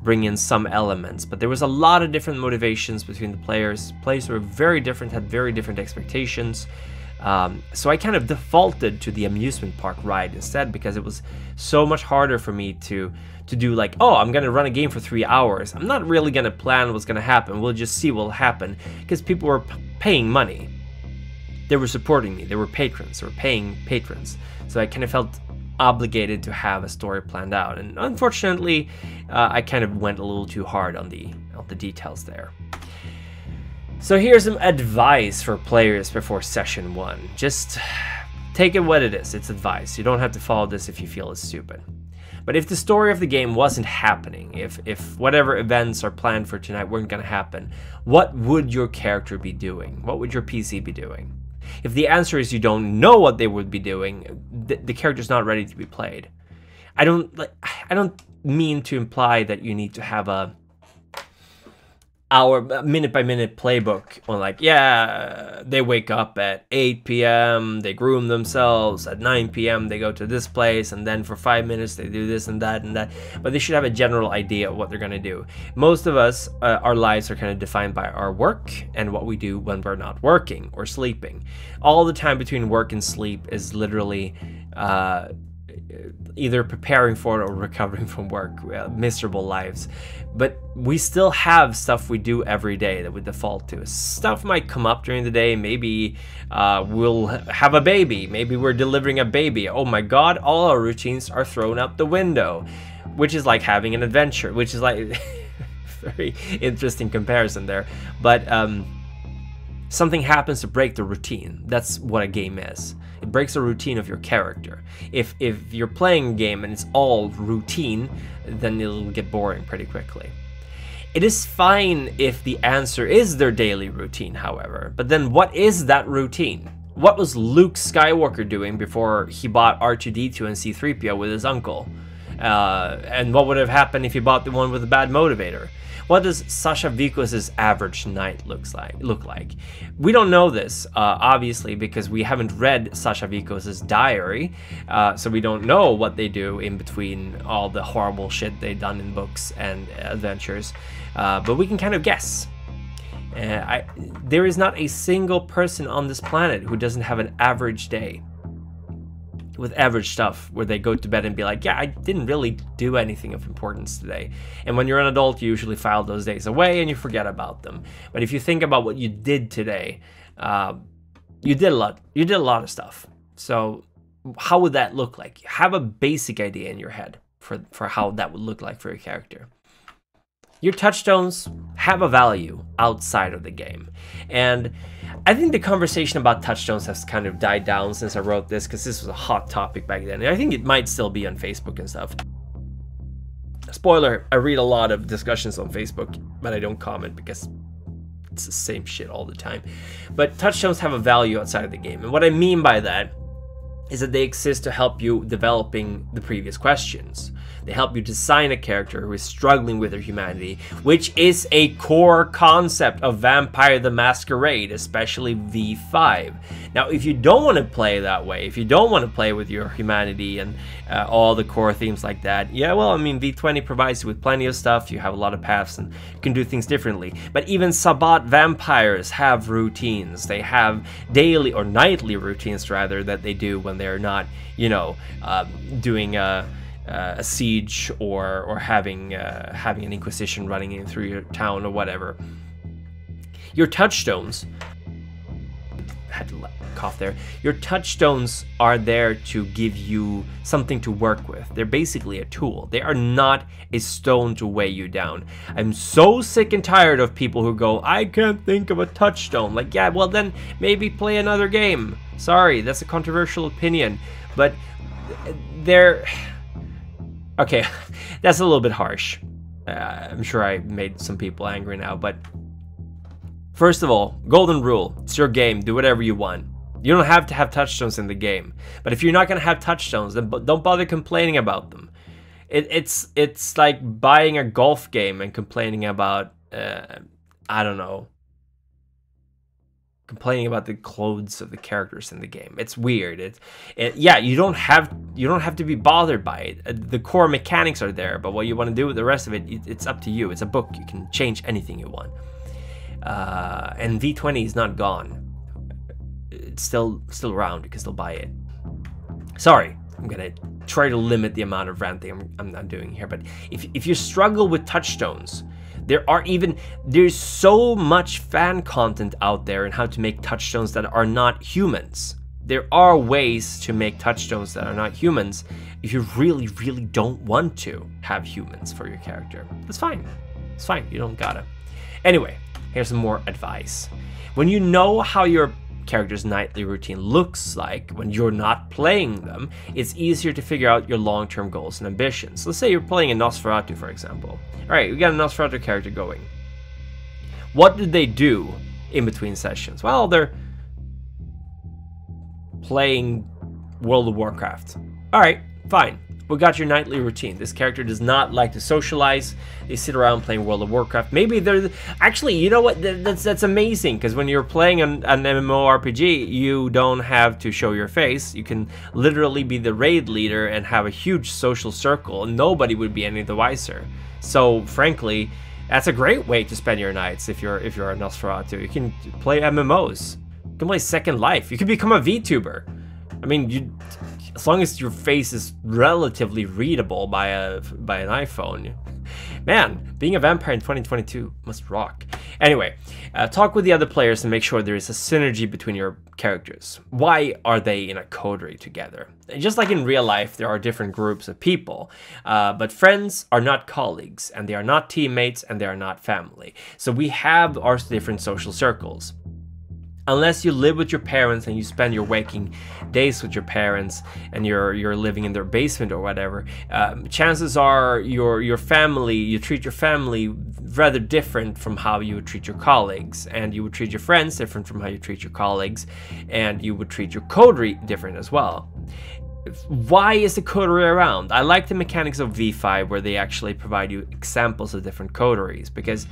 bring in some elements, but there was a lot of different motivations between the players. Players were very different, had very different expectations. Um, so I kind of defaulted to the amusement park ride instead because it was so much harder for me to to do like, oh, I'm gonna run a game for three hours. I'm not really gonna plan what's gonna happen. We'll just see what'll happen because people were paying money. They were supporting me. They were patrons. They were paying patrons. So I kind of felt obligated to have a story planned out. And unfortunately, uh, I kind of went a little too hard on the on the details there. So here's some advice for players before session one. Just take it what it is. It's advice. You don't have to follow this if you feel it's stupid. But if the story of the game wasn't happening, if if whatever events are planned for tonight weren't going to happen, what would your character be doing? What would your PC be doing? If the answer is you don't know what they would be doing, the, the character's not ready to be played. I don't like I don't mean to imply that you need to have a our minute by minute playbook on like yeah they wake up at 8 p.m they groom themselves at 9 p.m they go to this place and then for five minutes they do this and that and that. But they should have a general idea of what they're going to do. Most of us uh, our lives are kind of defined by our work and what we do when we're not working or sleeping. All the time between work and sleep is literally uh, either preparing for it or recovering from work, uh, miserable lives. But we still have stuff we do every day that we default to. Stuff might come up during the day. Maybe uh, we'll have a baby. Maybe we're delivering a baby. Oh my God, all our routines are thrown out the window, which is like having an adventure, which is like very interesting comparison there. But um, something happens to break the routine. That's what a game is. It breaks the routine of your character. If if you're playing a game and it's all routine, then it'll get boring pretty quickly. It is fine if the answer is their daily routine, however. But then what is that routine? What was Luke Skywalker doing before he bought R2D2 and C3PO with his uncle? Uh, and what would have happened if you bought the one with a bad motivator? What does Sascha Vykos' average night looks like look like? We don't know this, uh, obviously, because we haven't read Sascha Vykos' diary, uh, so we don't know what they do in between all the horrible shit they've done in books and adventures. Uh, but we can kind of guess. Uh, I, there is not a single person on this planet who doesn't have an average day with average stuff where they go to bed and be like, yeah, I didn't really do anything of importance today. And when you're an adult, you usually file those days away and you forget about them. But if you think about what you did today, uh, you did a lot. You did a lot of stuff. So how would that look like? Have a basic idea in your head for, for how that would look like for your character. Your touchstones have a value outside of the game. And I think the conversation about touchstones has kind of died down since I wrote this because this was a hot topic back then. I think it might still be on Facebook and stuff. Spoiler, I read a lot of discussions on Facebook, but I don't comment because it's the same shit all the time. But touchstones have a value outside of the game. And what I mean by that is that they exist to help you developing the previous questions. They help you design a character who is struggling with their humanity, which is a core concept of Vampire the Masquerade, especially V5. Now, if you don't want to play that way, if you don't want to play with your humanity and uh, all the core themes like that, yeah, well, I mean, V20 provides you with plenty of stuff. You have a lot of paths and you can do things differently. But even Sabbat vampires have routines. They have daily or nightly routines, rather, that they do when they're not, you know, uh, doing a. Uh, uh, a siege or or having uh, having an inquisition running in through your town or whatever. Your touchstones had to cough there. Your touchstones are there to give you something to work with. They're basically a tool. They are not a stone to weigh you down. I'm so sick and tired of people who go, I can't think of a touchstone. Like, yeah, well then maybe play another game. Sorry, that's a controversial opinion, but they're Okay, that's a little bit harsh. Uh, I'm sure I made some people angry now, but first of all, golden rule: it's your game. Do whatever you want. You don't have to have touchstones in the game, but if you're not gonna have touchstones, then don't bother complaining about them. It, it's it's like buying a golf game and complaining about uh, I don't know complaining about the clothes of the characters in the game. It's weird. It's it, yeah, you don't have you don't have to be bothered by it. Uh, the core mechanics are there, but what you want to do with the rest of it, it it's up to you. It's a book. You can change anything you want. Uh, and V20 is not gone. It's still still around. You can still buy it. Sorry, I'm gonna try to limit the amount of ranting I'm, I'm, I'm doing here. But if if you struggle with touchstones, there are even, there's so much fan content out there and how to make touchstones that are not humans. There are ways to make touchstones that are not humans if you really, really don't want to have humans for your character. That's fine. It's fine. You don't gotta. Anyway, here's some more advice. When you know how your character's nightly routine looks like when you're not playing them, it's easier to figure out your long term goals and ambitions. Let's say you're playing a Nosferatu, for example. Alright, we got a Nosferatu character going. What did they do in between sessions? Well, they're playing World of Warcraft. Alright, fine. We got your nightly routine. This character does not like to socialize. They sit around playing World of Warcraft. Maybe they're actually, you know what? That's that's amazing because when you're playing an, an MMORPG, you don't have to show your face. You can literally be the raid leader and have a huge social circle, and nobody would be any the wiser. So, frankly, that's a great way to spend your nights if you're if you're a Nosferatu. You can play MMOs. You can play Second Life. You can become a VTuber. I mean, you as long as your face is relatively readable by a by an iPhone. Man, being a vampire in 2022 must rock. Anyway, uh, talk with the other players and make sure there is a synergy between your characters. Why are they in a coterie together? Just like in real life, there are different groups of people, uh, but friends are not colleagues, and they are not teammates, and they are not family. So we have our different social circles unless you live with your parents and you spend your waking days with your parents and you're you're living in their basement or whatever um, chances are your your family you treat your family rather different from how you would treat your colleagues. And you would treat your friends different from how you treat your colleagues. And you would treat your coterie different as well. Why is the coterie around? I like the mechanics of V5 where they actually provide you examples of different coteries because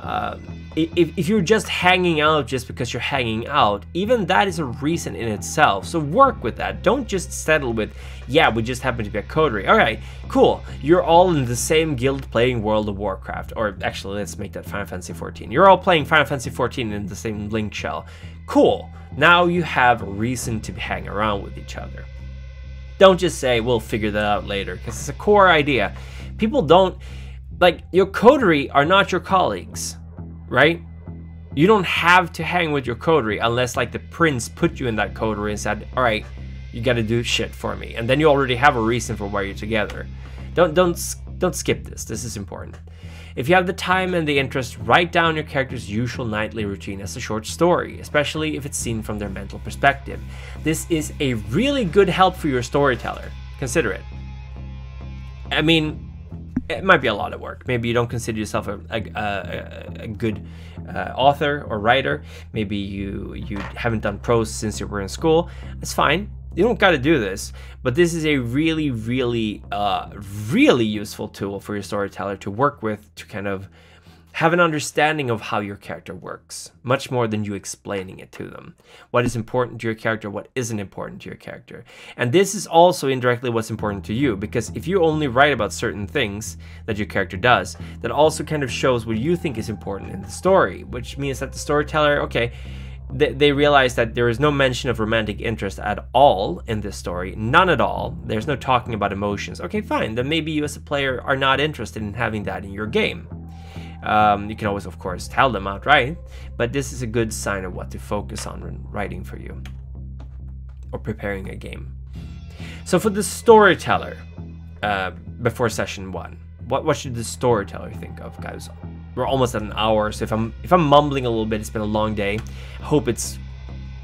uh, if, if you're just hanging out just because you're hanging out, even that is a reason in itself. So work with that. Don't just settle with, yeah, we just happen to be a coterie. All right, cool. You're all in the same guild playing World of Warcraft. Or actually, let's make that Final Fantasy 14. You're all playing Final Fantasy 14 in the same link shell. Cool. Now you have a reason to hang around with each other. Don't just say, we'll figure that out later, because it's a core idea. People don't like your coterie are not your colleagues, right? You don't have to hang with your coterie unless like the prince put you in that coterie and said, "All right, you got to do shit for me." And then you already have a reason for why you're together. Don't don't don't skip this. This is important. If you have the time and the interest, write down your character's usual nightly routine as a short story, especially if it's seen from their mental perspective. This is a really good help for your storyteller. Consider it. I mean, it might be a lot of work. Maybe you don't consider yourself a, a, a, a good uh, author or writer. Maybe you you haven't done prose since you were in school. That's fine. You don't got to do this, but this is a really, really, uh, really useful tool for your storyteller to work with to kind of have an understanding of how your character works, much more than you explaining it to them. What is important to your character, what isn't important to your character. And this is also indirectly what's important to you, because if you only write about certain things that your character does, that also kind of shows what you think is important in the story, which means that the storyteller, okay, they, realize that there is no mention of romantic interest at all in this story. None at all. There's no talking about emotions. Okay, fine. Then maybe you as a player are not interested in having that in your game. Um, you can always, of course, tell them outright, but this is a good sign of what to focus on when writing for you or preparing a game. So for the storyteller, uh, before session one, what what should the storyteller think of, guys? We're almost at an hour, so if I'm if I'm mumbling a little bit, it's been a long day. I hope it's,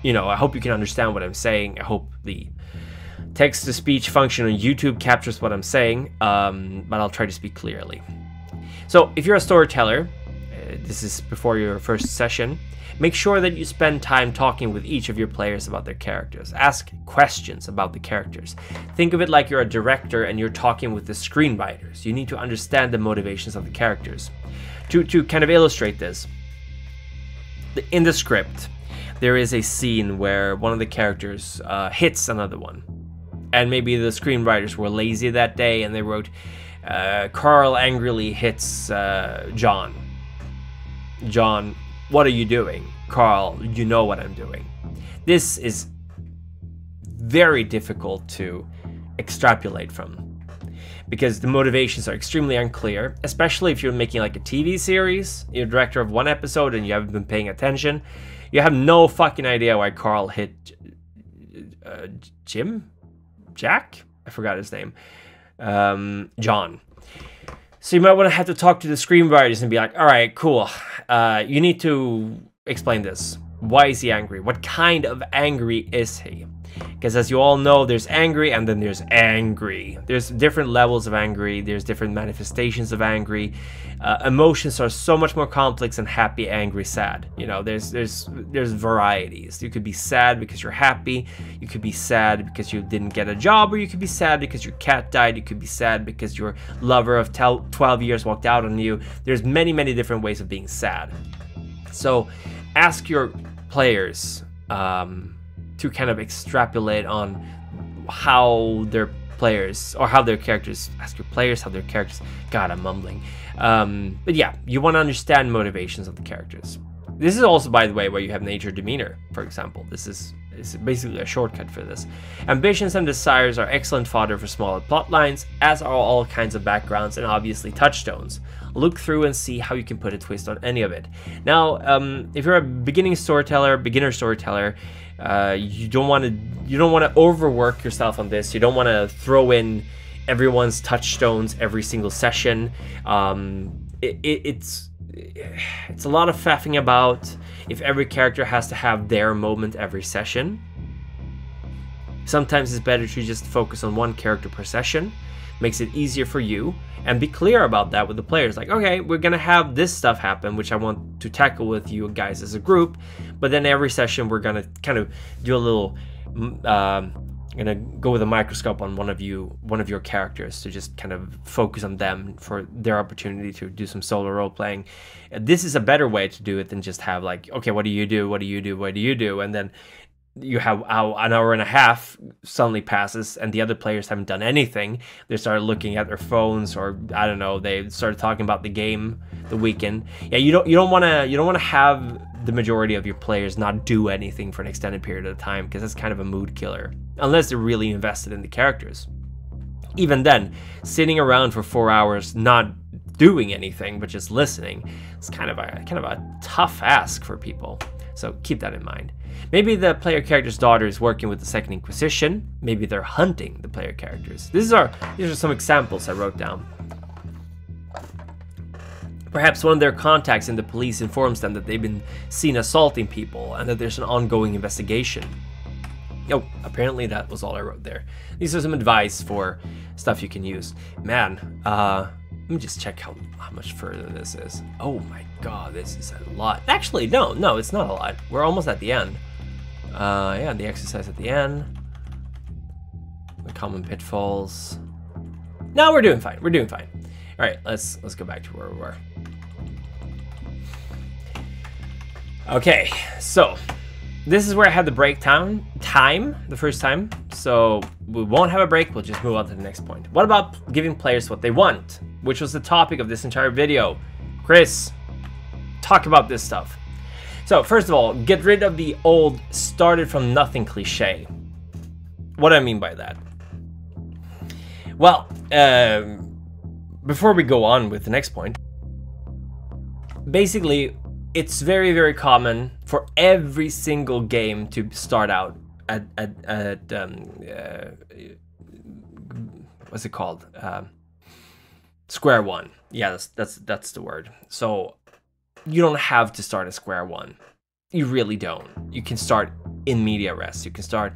you know, I hope you can understand what I'm saying. I hope the text to speech function on YouTube captures what I'm saying, um, but I'll try to speak clearly. So if you're a storyteller, uh, this is before your first session, make sure that you spend time talking with each of your players about their characters. Ask questions about the characters. Think of it like you're a director and you're talking with the screenwriters. You need to understand the motivations of the characters. To, to kind of illustrate this, in the script, there is a scene where one of the characters uh, hits another one. And maybe the screenwriters were lazy that day and they wrote, uh, Carl angrily hits uh, John. John, what are you doing? Carl, you know what I'm doing. This is very difficult to extrapolate from because the motivations are extremely unclear, especially if you're making like a TV series, you're director of one episode and you haven't been paying attention. You have no fucking idea why Carl hit uh, Jim? Jack? I forgot his name um, John. So you might want to have to talk to the screenwriters and be like, all right, cool. Uh, you need to explain this. Why is he angry? What kind of angry is he? Because as you all know, there's angry and then there's angry. There's different levels of angry, there's different manifestations of angry. Uh, emotions are so much more complex than happy, angry, sad. You know, there's there's there's varieties. You could be sad because you're happy. You could be sad because you didn't get a job, or you could be sad because your cat died. You could be sad because your lover of 12 years walked out on you. There's many many different ways of being sad. So, ask your players um, to kind of extrapolate on how their players or how their characters ask your players how their characters god i'm mumbling um, but yeah you want to understand motivations of the characters this is also by the way where you have nature demeanor for example this is is basically a shortcut for this. Ambitions and desires are excellent fodder for smaller plot lines, as are all kinds of backgrounds and obviously touchstones. Look through and see how you can put a twist on any of it. Now, um, if you're a beginning storyteller, beginner storyteller, uh, you don't want to you don't want to overwork yourself on this. You don't want to throw in everyone's touchstones every single session. Um, it, it, it's it's a lot of faffing about if every character has to have their moment every session. Sometimes it's better to just focus on one character per session, makes it easier for you, and be clear about that with the players. Like, okay, we're gonna have this stuff happen, which I want to tackle with you guys as a group, but then every session we're gonna kind of do a little um, I'm gonna go with a microscope on one of you, one of your characters, to just kind of focus on them for their opportunity to do some solo role playing. This is a better way to do it than just have like, okay, what do you do? What do you do? What do you do? And then you have an hour and a half suddenly passes and the other players haven't done anything they start looking at their phones or i don't know they started talking about the game the weekend yeah you don't you don't want to you don't want to have the majority of your players not do anything for an extended period of time because that's kind of a mood killer, unless they're really invested in the characters. Even then, sitting around for four hours not doing anything but just listening is kind of a kind of a tough ask for people. So keep that in mind. Maybe the player character's daughter is working with the Second Inquisition. Maybe they're hunting the player characters. These are these are some examples I wrote down. Perhaps one of their contacts in the police informs them that they've been seen assaulting people and that there's an ongoing investigation. Oh, apparently that was all I wrote there. These are some advice for stuff you can use. Man, uh, let me just check how, how much further this is. Oh my god, this is a lot. Actually, no, no, it's not a lot. We're almost at the end. Uh, yeah, the exercise at the end. The common pitfalls. No, we're doing fine. We're doing fine. All right, let's let's go back to where we were. Okay, so this is where I had the break time, time the first time. So we won't have a break, we'll just move on to the next point. What about giving players what they want? Which was the topic of this entire video. Chris, talk about this stuff. So first of all, get rid of the old started from nothing cliche. What do I mean by that? Well, um, before we go on with the next point, basically it's very very common for every single game to start out at at, at um, uh, what's it called uh, square one yeah that's, that's that's the word so you don't have to start at square one you really don't you can start in media res you can start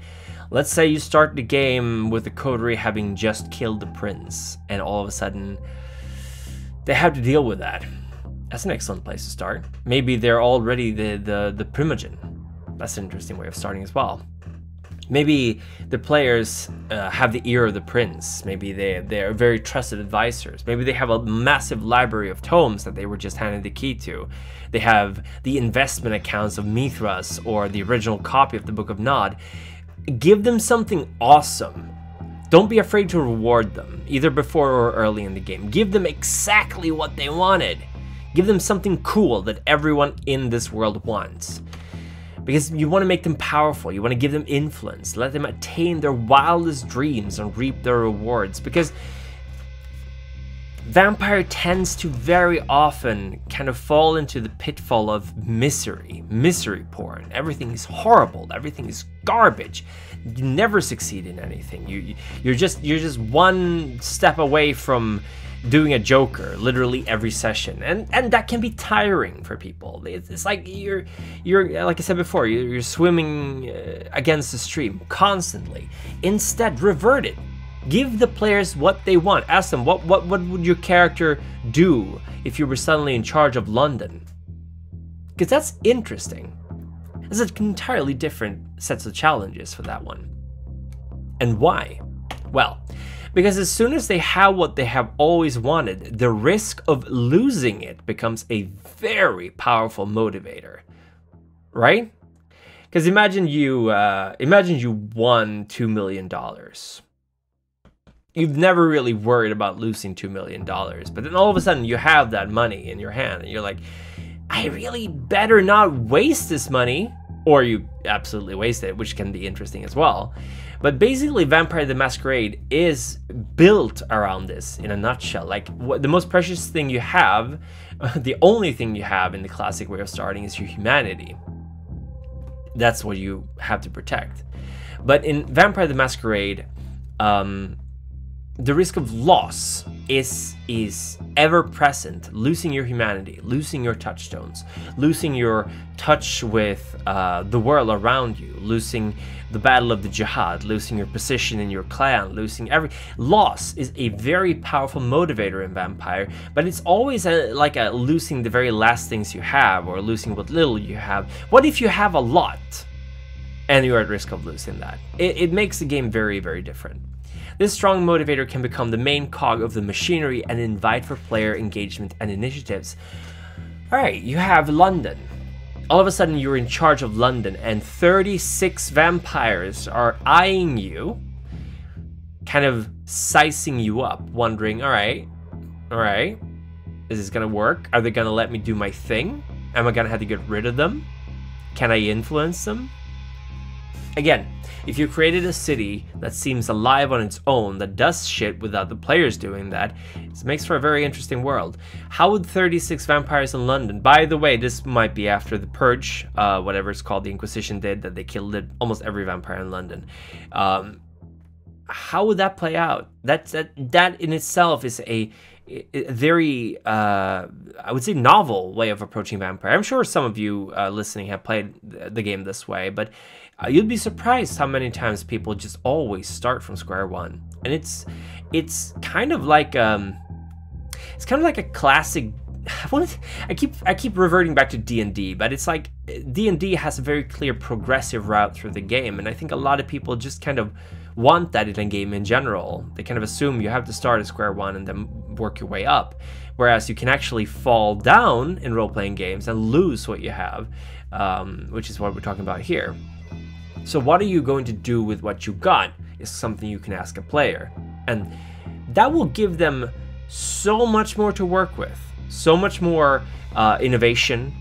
let's say you start the game with the coterie having just killed the prince and all of a sudden they have to deal with that that's an excellent place to start. Maybe they're already the, the, the primogen. That's an interesting way of starting as well. Maybe the players uh, have the ear of the prince. Maybe they, they're very trusted advisors. Maybe they have a massive library of tomes that they were just handed the key to. They have the investment accounts of Mithras or the original copy of the Book of Nod. Give them something awesome. Don't be afraid to reward them, either before or early in the game. Give them exactly what they wanted. Give them something cool that everyone in this world wants. Because you want to make them powerful, you want to give them influence, let them attain their wildest dreams and reap their rewards. Because Vampire tends to very often kind of fall into the pitfall of misery, misery porn. Everything is horrible, everything is garbage. You never succeed in anything. You you're just you're just one step away from doing a Joker literally every session, and and that can be tiring for people. It's, it's like you're you're like I said before, you're, you're swimming uh, against the stream constantly. Instead, revert it. Give the players what they want. Ask them what what what would your character do if you were suddenly in charge of London? Because that's interesting. There's an entirely different sets of challenges for that one. And why? Well, because as soon as they have what they have always wanted, the risk of losing it becomes a very powerful motivator, right? Because imagine you uh, imagine you won two million dollars. You've never really worried about losing two million dollars, but then all of a sudden you have that money in your hand, and you're like, I really better not waste this money, or you absolutely waste it, which can be interesting as well. But basically, Vampire the Masquerade is built around this in a nutshell. Like, what, the most precious thing you have, the only thing you have in the classic way of starting is your humanity. That's what you have to protect. But in Vampire the Masquerade, um, the risk of loss is is ever present. Losing your humanity losing your touchstones losing your touch with uh, the world around you losing the battle of the Jyhad losing your position in your clan losing every loss is a very powerful motivator in vampire but it's always a, like a losing the very last things you have or losing what little you have. What if you have a lot and you're at risk of losing that? It, it makes the game very very different this strong motivator can become the main cog of the machinery and invite for player engagement and initiatives. Alright, you have London. All of a sudden you're in charge of London and 36 vampires are eyeing you, kind of sizing you up, wondering, alright, alright, is this gonna work? Are they gonna let me do my thing? Am I gonna have to get rid of them? Can I influence them? Again, if you created a city that seems alive on its own, that does shit without the players doing that, it makes for a very interesting world. How would 36 vampires in London, by the way, this might be after the Purge, uh, whatever it's called, the Inquisition did, that they killed almost every vampire in London. Um, how would that play out? That, that, that in itself is a, a very, uh, I would say, novel way of approaching vampire. I'm sure some of you uh, listening have played the game this way, but you'd be surprised how many times people just always start from square one, and it's it's kind of like um, it's kind of like a classic. I keep I keep reverting back to D and D, but it's like D and D has a very clear progressive route through the game, and I think a lot of people just kind of want that in a game in general. They kind of assume you have to start at square one and then work your way up, whereas you can actually fall down in role playing games and lose what you have, um, which is what we're talking about here. So what are you going to do with what you got is something you can ask a player. And that will give them so much more to work with, so much more uh, innovation,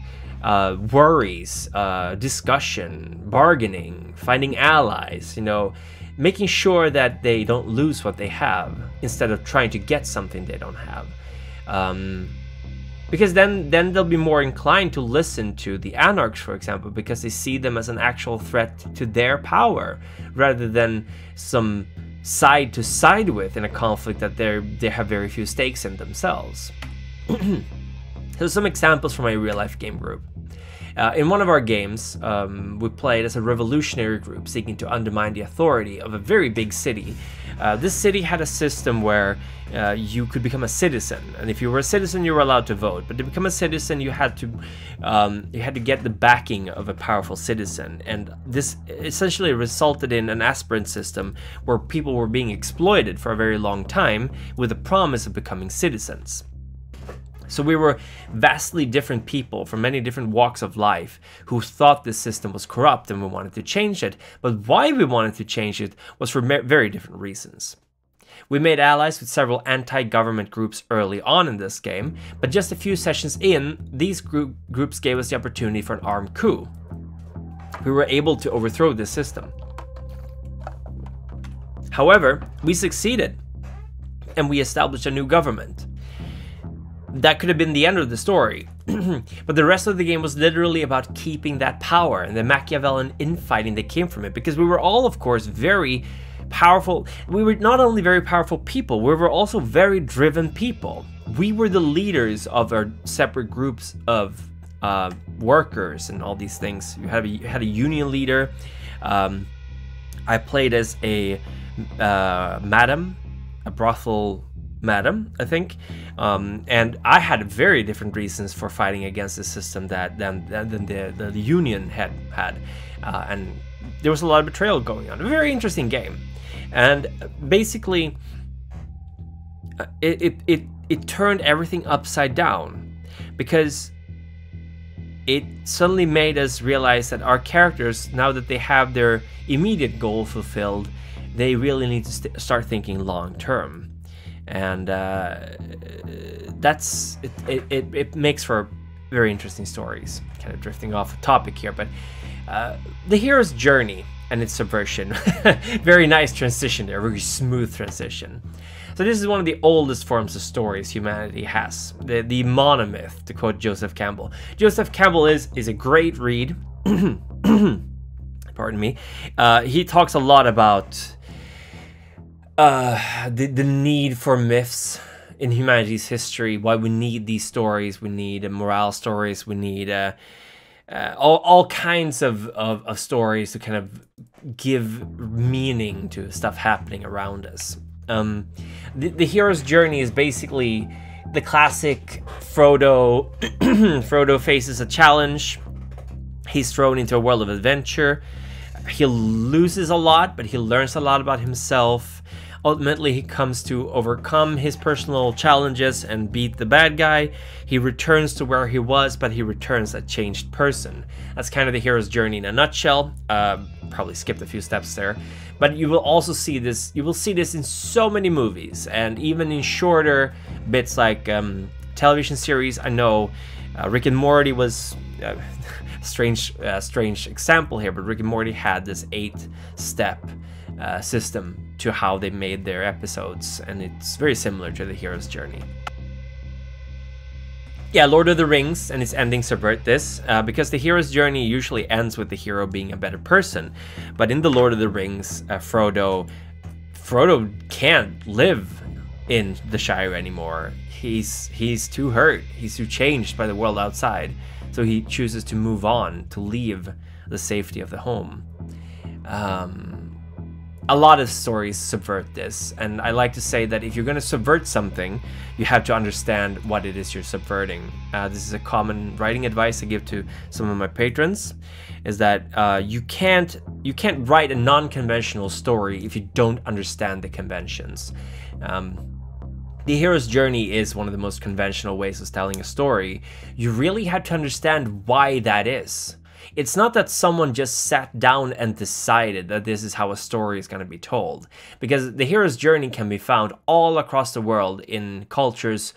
uh, worries, uh, discussion, bargaining, finding allies, you know, making sure that they don't lose what they have instead of trying to get something they don't have. Um, because then then they'll be more inclined to listen to the anarchs for example because they see them as an actual threat to their power rather than some side to side with in a conflict that they they have very few stakes in themselves. So some examples from my real life game group uh, in one of our games, um, we played as a revolutionary group seeking to undermine the authority of a very big city. Uh, this city had a system where uh, you could become a citizen, and if you were a citizen, you were allowed to vote. But to become a citizen, you had to um, you had to get the backing of a powerful citizen, and this essentially resulted in an aspirant system where people were being exploited for a very long time with the promise of becoming citizens. So we were vastly different people from many different walks of life who thought this system was corrupt and we wanted to change it. But why we wanted to change it was for very different reasons. We made allies with several anti-government groups early on in this game, but just a few sessions in, these group groups gave us the opportunity for an armed coup. We were able to overthrow this system. However, we succeeded, and we established a new government that could have been the end of the story. but the rest of the game was literally about keeping that power and the Machiavellian infighting that came from it, because we were all, of course, very powerful. We were not only very powerful people, we were also very driven people. We were the leaders of our separate groups of uh, workers and all these things. You had a, you had a union leader. Um, I played as a uh, madam, a brothel madam, I think, um, and I had very different reasons for fighting against the system that than, than the, the, union had had, uh, and there was a lot of betrayal going on. A very interesting game, and basically, uh, it it it, it turned everything upside down. Because it suddenly made us realize that our characters, now that they have their immediate goal fulfilled, they really need to st- start thinking long term, and uh, that's it, it, it, makes for very interesting stories. Kind of drifting off topic here, but uh, the hero's journey and its subversion. very nice transition there, very smooth transition. So this is one of the oldest forms of stories humanity has. The the monomyth, to quote Joseph Campbell. Joseph Campbell is is a great read. Pardon me. Uh, he talks a lot about uh, the the need for myths in humanity's history. Why we need these stories. We need uh, morale stories. We need. Uh, uh, all, all kinds of, of, of, stories to kind of give meaning to stuff happening around us. Um, the, the hero's journey is basically the classic Frodo. Frodo faces a challenge. He's thrown into a world of adventure. He loses a lot, but he learns a lot about himself. Ultimately, he comes to overcome his personal challenges and beat the bad guy. He returns to where he was, but he returns a changed person. That's kind of the hero's journey in a nutshell. Uh, probably skipped a few steps there. But you will also see this. You will see this in so many movies, and even in shorter bits like um, television series. I know uh, Rick and Morty was. Uh, strange, uh, strange example here, but Rick and Morty had this eight-step uh, system to how they made their episodes, and it's very similar to the hero's journey. Yeah, Lord of the Rings and its ending subvert this, uh, because the hero's journey usually ends with the hero being a better person. But in the Lord of the Rings, uh, Frodo, Frodo can't live in the Shire anymore. He's he's too hurt. He's too changed by the world outside, so he chooses to move on, to leave the safety of the home. Um, a lot of stories subvert this, and I like to say that if you're going to subvert something, you have to understand what it is you're subverting. Uh, this is a common writing advice I give to some of my patrons, is that uh, you can't you can't write a non-conventional story if you don't understand the conventions. Um, the hero's journey is one of the most conventional ways of telling a story. You really have to understand why that is it's not that someone just sat down and decided that this is how a story is going to be told, because the hero's journey can be found all across the world in cultures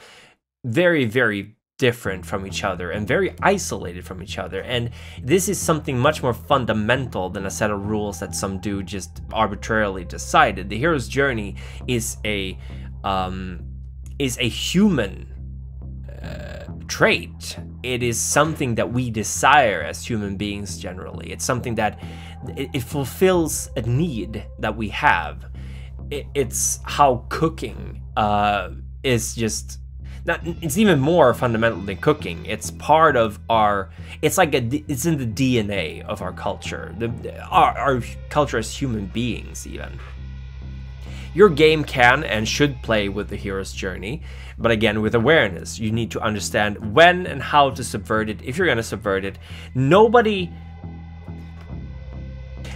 very, very different from each other and very isolated from each other. And this is something much more fundamental than a set of rules that some dude just arbitrarily decided. The hero's journey is a um, is a human uh, trait it is something that we desire as human beings generally. It's something that it, it fulfills a need that we have. It, it's how cooking uh, is just not it's even more fundamental than cooking it's part of our it's like a it's in the dna of our culture the our, our culture as human beings even your game can and should play with the hero's journey, but again, with awareness. You need to understand when and how to subvert it if you're going to subvert it. Nobody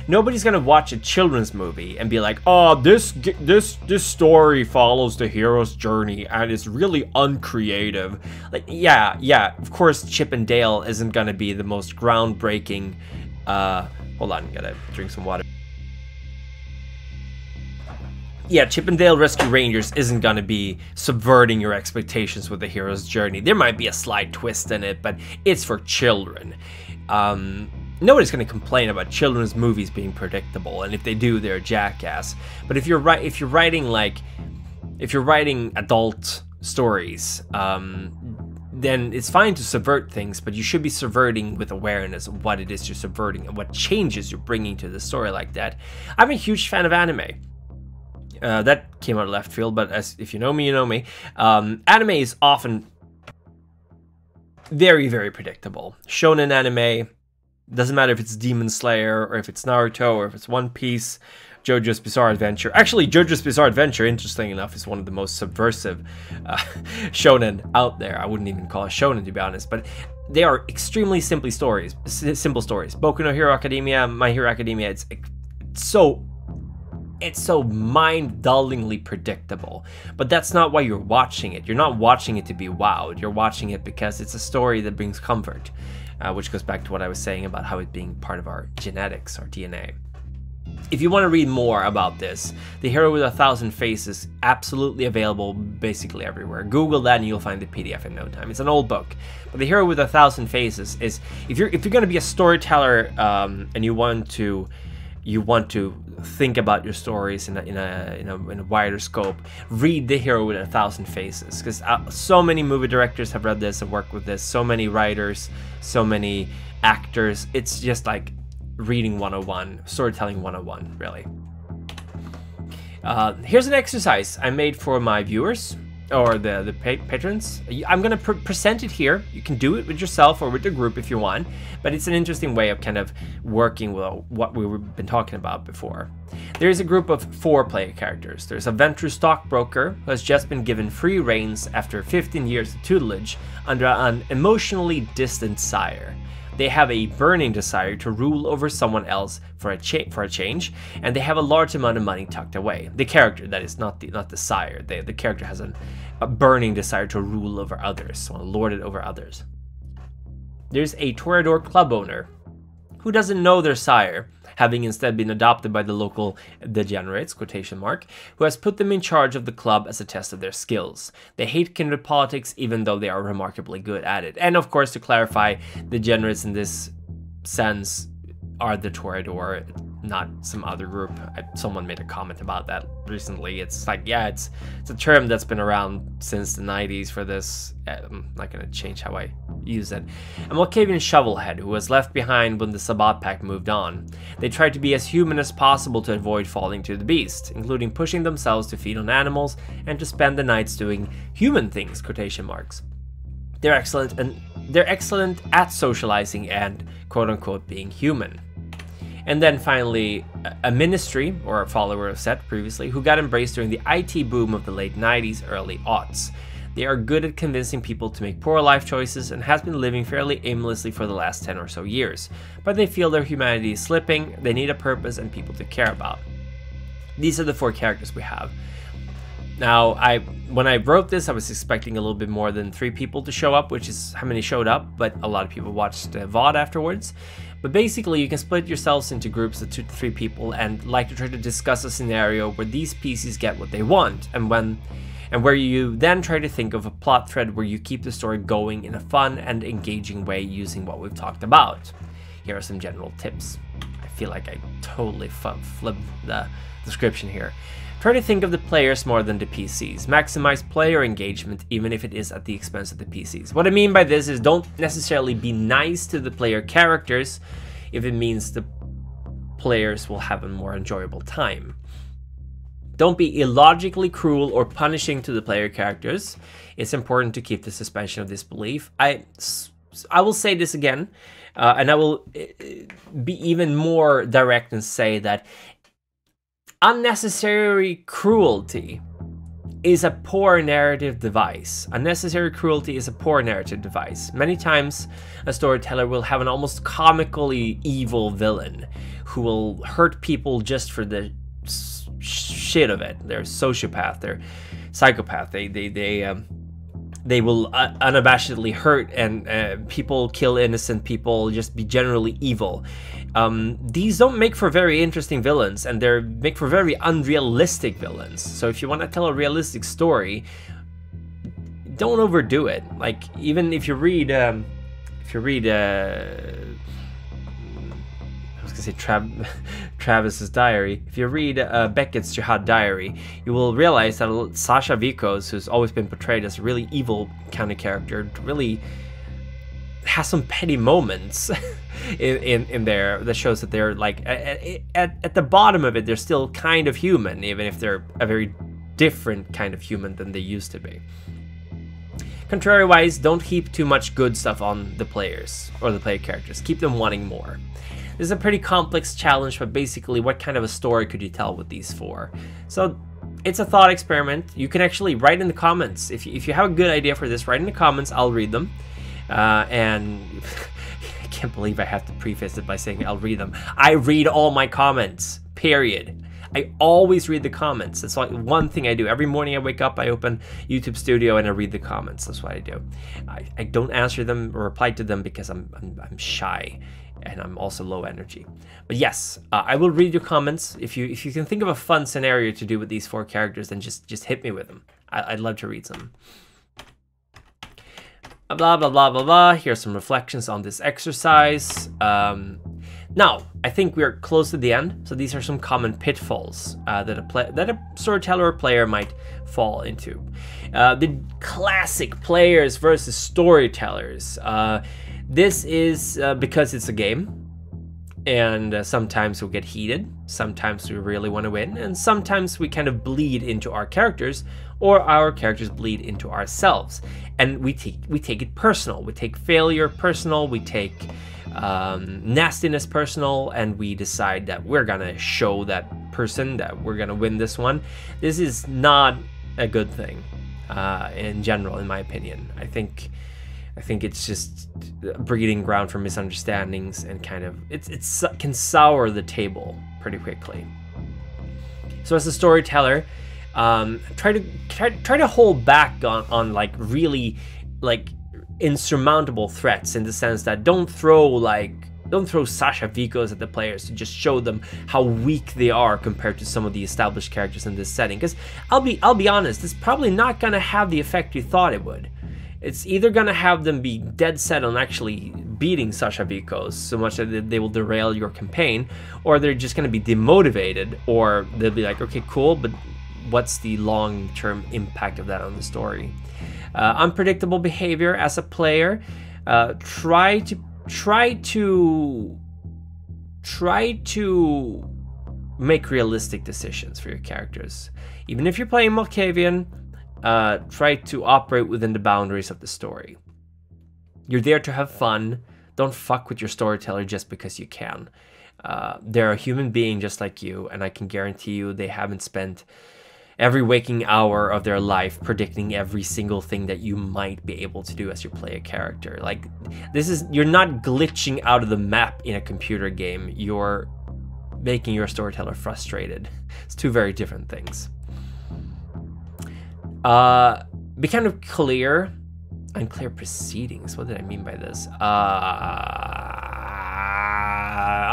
nobody's gonna watch a children's movie and be like, "Oh, this this this story follows the hero's journey and it's really uncreative." Like, yeah, yeah, of course, Chip and Dale isn't gonna be the most groundbreaking. Uh, hold on, gotta drink some water yeah, Chip 'n Dale Rescue Rangers isn't gonna be subverting your expectations with the hero's journey. There might be a slight twist in it, but it's for children. Um, nobody's gonna complain about children's movies being predictable, and if they do, they're a jackass. But if you're right, if you're writing like, if you're writing adult stories, um, then it's fine to subvert things, but you should be subverting with awareness of what it is you're subverting and what changes you're bringing to the story like that. I'm a huge fan of anime. Uh, that came out of left field, but as if you know me, you know me. Um, anime is often very, very predictable. Shonen anime doesn't matter if it's Demon Slayer or if it's Naruto or if it's One Piece, JoJo's Bizarre Adventure. Actually, JoJo's Bizarre Adventure, interesting enough, is one of the most subversive uh, shonen out there. I wouldn't even call it shonen to be honest, but they are extremely simply stories, simple stories. Boku no Hero Academia, My Hero Academia. It's, it's so it's so mind-dullingly predictable. But that's not why you're watching it. You're not watching it to be wowed. You're watching it because it's a story that brings comfort, uh, which goes back to what I was saying about how it being part of our genetics, our DNA. If you want to read more about this, The Hero with a Thousand Faces absolutely available basically everywhere. Google that and you'll find the PDF in no time. It's an old book, but The Hero with a Thousand Faces is if you're if you're going to be a storyteller um, and you want to you want to think about your stories in a, in a, in a, in a wider scope, read The Hero with a Thousand Faces. Because uh, so many movie directors have read this and worked with this, so many writers, so many actors. It's just like reading 101, storytelling 101, really. Uh, here's an exercise I made for my viewers or the the pa patrons. I'm gonna pr present it here. You can do it with yourself or with the group if you want, but it's an interesting way of kind of working with uh, what we've been talking about before. There is a group of four player characters. There's a Ventrue stockbroker who has just been given free reins after 15 years of tutelage under an emotionally distant sire. They have a burning desire to rule over someone else for a cha- for a change, and they have a large amount of money tucked away. The character, that is, not the not the sire. The character has an, a burning desire to rule over others, so lord it over others. There's a Toreador club owner who doesn't know their sire, having instead been adopted by the local degenerates, quotation mark, who has put them in charge of the club as a test of their skills. They hate kindred politics even though they are remarkably good at it. And of course, to clarify, degenerates in this sense are the Toreador not some other group. I, someone made a comment about that recently. It's like, yeah, it's it's a term that's been around since the 90s for this. Uh, I'm not to change how I use it. And Malkavian Shovelhead, who was left behind when the Sabbat Pack moved on. They tried to be as human as possible to avoid falling to the beast, including pushing themselves to feed on animals and to spend the nights doing human things, quotation marks. They're excellent and they're excellent at socializing and quote unquote being human. And then finally, a ministry, or a follower of Set previously, who got embraced during the IT boom of the late 90s, early aughts. They are good at convincing people to make poor life choices and has been living fairly aimlessly for the last 10 or so years. But they feel their humanity is slipping, they need a purpose and people to care about. These are the four characters we have. Now, I when I wrote this, I was expecting a little bit more than three people to show up, which is how many showed up, but a lot of people watched uh, VOD afterwards. But basically, you can split yourselves into groups of two to three people and like to try to discuss a scenario where these PCs get what they want, and when and where you then try to think of a plot thread where you keep the story going in a fun and engaging way using what we've talked about. Here are some general tips. I feel like I totally flipped the description here. Try to think of the players more than the PCs. Maximize player engagement even if it is at the expense of the PCs. What I mean by this is don't necessarily be nice to the player characters if it means the players will have a more enjoyable time. Don't be illogically cruel or punishing to the player characters. It's important to keep the suspension of disbelief. I, I will say this again, uh, and I will uh, be even more direct and say that Unnecessary cruelty is a poor narrative device. Unnecessary cruelty is a poor narrative device. Many times, a storyteller will have an almost comically evil villain who will hurt people just for the shit of it. They're sociopath. They're psychopath. They they they um, they will uh, unabashedly hurt and uh, people kill innocent people. Just be generally evil. Um, these don't make for very interesting villains, and they make for very unrealistic villains. So if you want to tell a realistic story, don't overdo it. Like even if you read, um, if you read, uh, say Tra- Travis's diary. If you read uh, Beckett's Jyhad diary, you will realize that Sascha Vykos, who's always been portrayed as a really evil kind of character, really has some petty moments in, in, in there that shows that they're like at, at, at the bottom of it they're still kind of human even if they're a very different kind of human than they used to be. Contrary wise don't heap too much good stuff on the players or the player characters. Keep them wanting more this is a pretty complex challenge but basically what kind of a story could you tell with these four so it's a thought experiment you can actually write in the comments if you, if you have a good idea for this write in the comments i'll read them uh, and I can't believe I have to preface it by saying I'll read them. I read all my comments, period. I always read the comments. That's like one thing I do. Every morning I wake up, I open YouTube Studio and I read the comments. That's what I do. I, I don't answer them or reply to them because I'm, I'm, I'm shy and I'm also low energy. But yes, uh, I will read your comments. If you if you can think of a fun scenario to do with these four characters, then just just hit me with them. I, would love to read some blah, blah, blah, blah, blah. Here's some reflections on this exercise. Um, now, I think we're close to the end, so these are some common pitfalls uh, that, a play that a storyteller or player might fall into. Uh, the classic players versus storytellers. This is uh, because it's a game, and uh, sometimes we'll get heated, sometimes we really want to win, and sometimes we kind of bleed into our characters, or our characters bleed into ourselves. And we take we take it personal. We take failure personal. We take um, nastiness personal, and we decide that we're gonna show that person that we're gonna win this one. This is not a good thing uh, in general, in my opinion. I think I think it's just breeding ground for misunderstandings and kind of it's it's can sour the table pretty quickly. So as a storyteller, um, try to try, try to hold back on on like really like insurmountable threats in the sense that don't throw like don't throw Sascha Vykos at the players to just show them how weak they are compared to some of the established characters in this setting. Because I'll be I'll be honest, it's probably not gonna have the effect you thought it would. It's either gonna have them be dead set on actually beating Sascha Vykos so much that they will derail your campaign, or they're just gonna be demotivated, or they'll be like, okay, cool, but what's the long term impact of that on the story. Uh, unpredictable behavior as a player. Uh, try to try to try to make realistic decisions for your characters. Even if you're playing Malkavian, uh, try to operate within the boundaries of the story. You're there to have fun. Don't fuck with your storyteller just because you can. Uh, they're a human being just like you, and I can guarantee you they haven't spent every waking hour of their life predicting every single thing that you might be able to do as you play a character. Like this is you're not glitching out of the map in a computer game. You're making your storyteller frustrated. It's two very different things. Uh be kind of clear unclear proceedings. What did I mean by this? Uh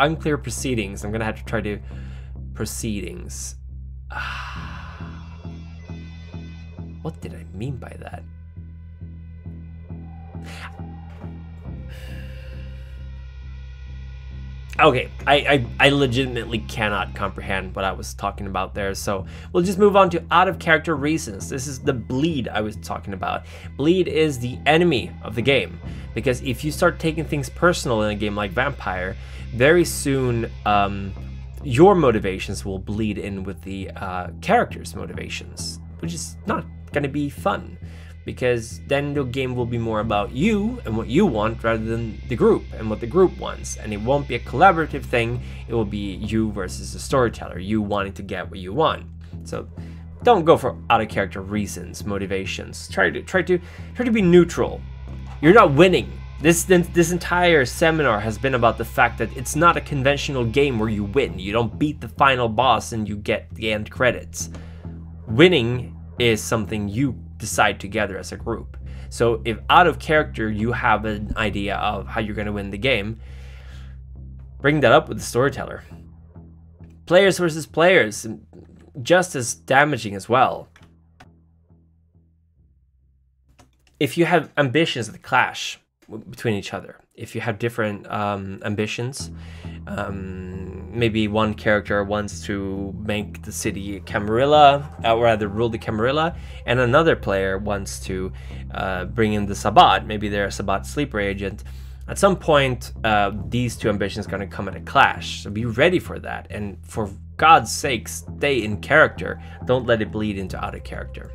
unclear proceedings. I'm gonna have to try to proceedings. What did I mean by that? Okay, I, I, I, legitimately cannot comprehend what I was talking about there, so we'll just move on to out of character reasons. This is the bleed I was talking about. Bleed is the enemy of the game, because if you start taking things personal in a game like Vampire, very soon um, your motivations will bleed in with the uh, character's motivations, which is not going to be fun because then the game will be more about you and what you want rather than the group and what the group wants. And it won't be a collaborative thing. It will be you versus the storyteller you wanting to get what you want. So don't go for out of character reasons motivations. Try to try to try to be neutral. You're not winning. This this entire seminar has been about the fact that it's not a conventional game where you win. You don't beat the final boss and you get the end credits. Winning is something you decide together as a group. So if out of character you have an idea of how you're going to win the game, bring that up with the storyteller. Players versus players, just as damaging as well. If you have ambitions that clash between each other, if you have different um, ambitions, um, maybe one character wants to make the city Camarilla, uh, or rather rule the Camarilla, and another player wants to uh, bring in the Sabbat. Maybe they're a Sabbat sleeper agent. At some point, uh, these two ambitions are going to come at a clash. So be ready for that. And for God's sake, stay in character. Don't let it bleed into out of character.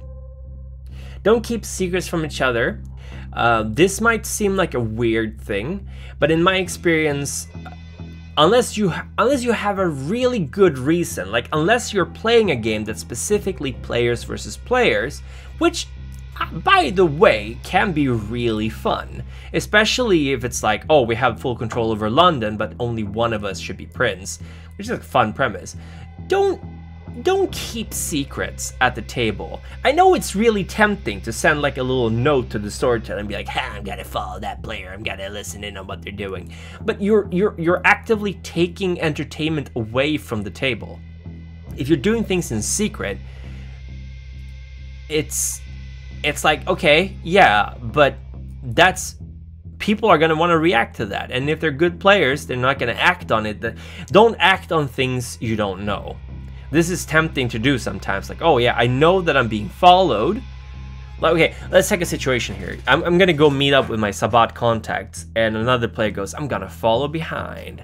Don't keep secrets from each other. Uh, this might seem like a weird thing, but in my experience, unless you unless you have a really good reason, like unless you're playing a game that's specifically players versus players, which uh, by the way, can be really fun. Especially if it's like, oh, we have full control over London, but only one of us should be Prince, which is a fun premise. Don't don't keep secrets at the table. I know it's really tempting to send like a little note to the storyteller and be like, "Ha, I'm gonna follow that player. I'm gonna listen in on what they're doing." But you're you're you're actively taking entertainment away from the table. If you're doing things in secret, it's it's like, okay, yeah, but that's people are going to want to react to that. And if they're good players, they're not going to act on it. Don't act on things you don't know. This is tempting to do sometimes. Like, oh yeah, I know that I'm being followed. Okay, let's take a situation here. I'm, I'm gonna go meet up with my Sabbat contacts, and another player goes, I'm gonna follow behind.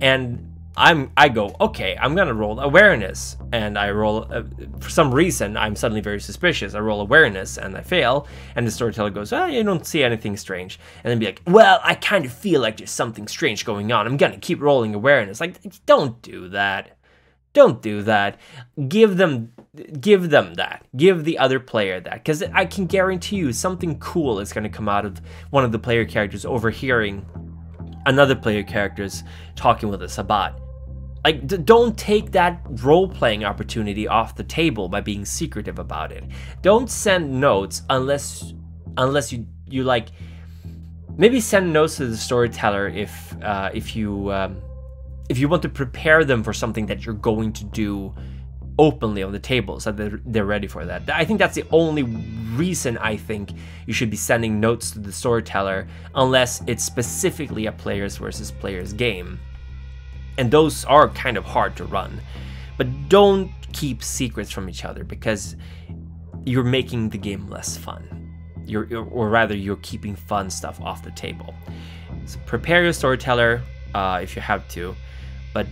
And I'm I go okay I'm gonna roll awareness and I roll uh, for some reason I'm suddenly very suspicious I roll awareness and I fail and the storyteller goes oh you don't see anything strange and then be like well I kind of feel like there's something strange going on I'm gonna keep rolling awareness like don't do that don't do that. Give them give them that. Give the other player that cuz I can guarantee you something cool is going to come out of one of the player characters overhearing another player characters talking with a Sabbat. Like don't take that role-playing opportunity off the table by being secretive about it. Don't send notes unless unless you you like maybe send notes to the storyteller if uh, if you um, if you want to prepare them for something that you're going to do openly on the table so they're, they're ready for that. I think that's the only reason I think you should be sending notes to the storyteller unless it's specifically a players versus players game. And those are kind of hard to run. But don't keep secrets from each other because you're making the game less fun. You're, or rather, you're keeping fun stuff off the table. So prepare your storyteller uh, if you have to but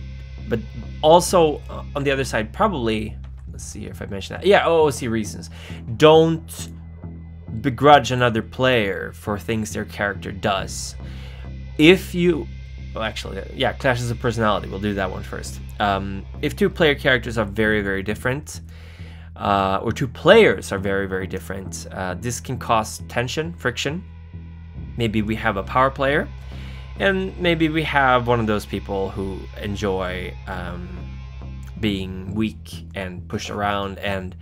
but also uh, on the other side, probably let's see if I mentioned that. Yeah, OOC reasons. Don't begrudge another player for things their character does. If you well, actually, yeah, clashes of personality. We'll do that one first. Um, if two player characters are very, very different, uh, or two players are very, very different, uh, this can cause tension, friction. Maybe we have a power player and maybe we have one of those people who enjoy um, being weak and pushed around and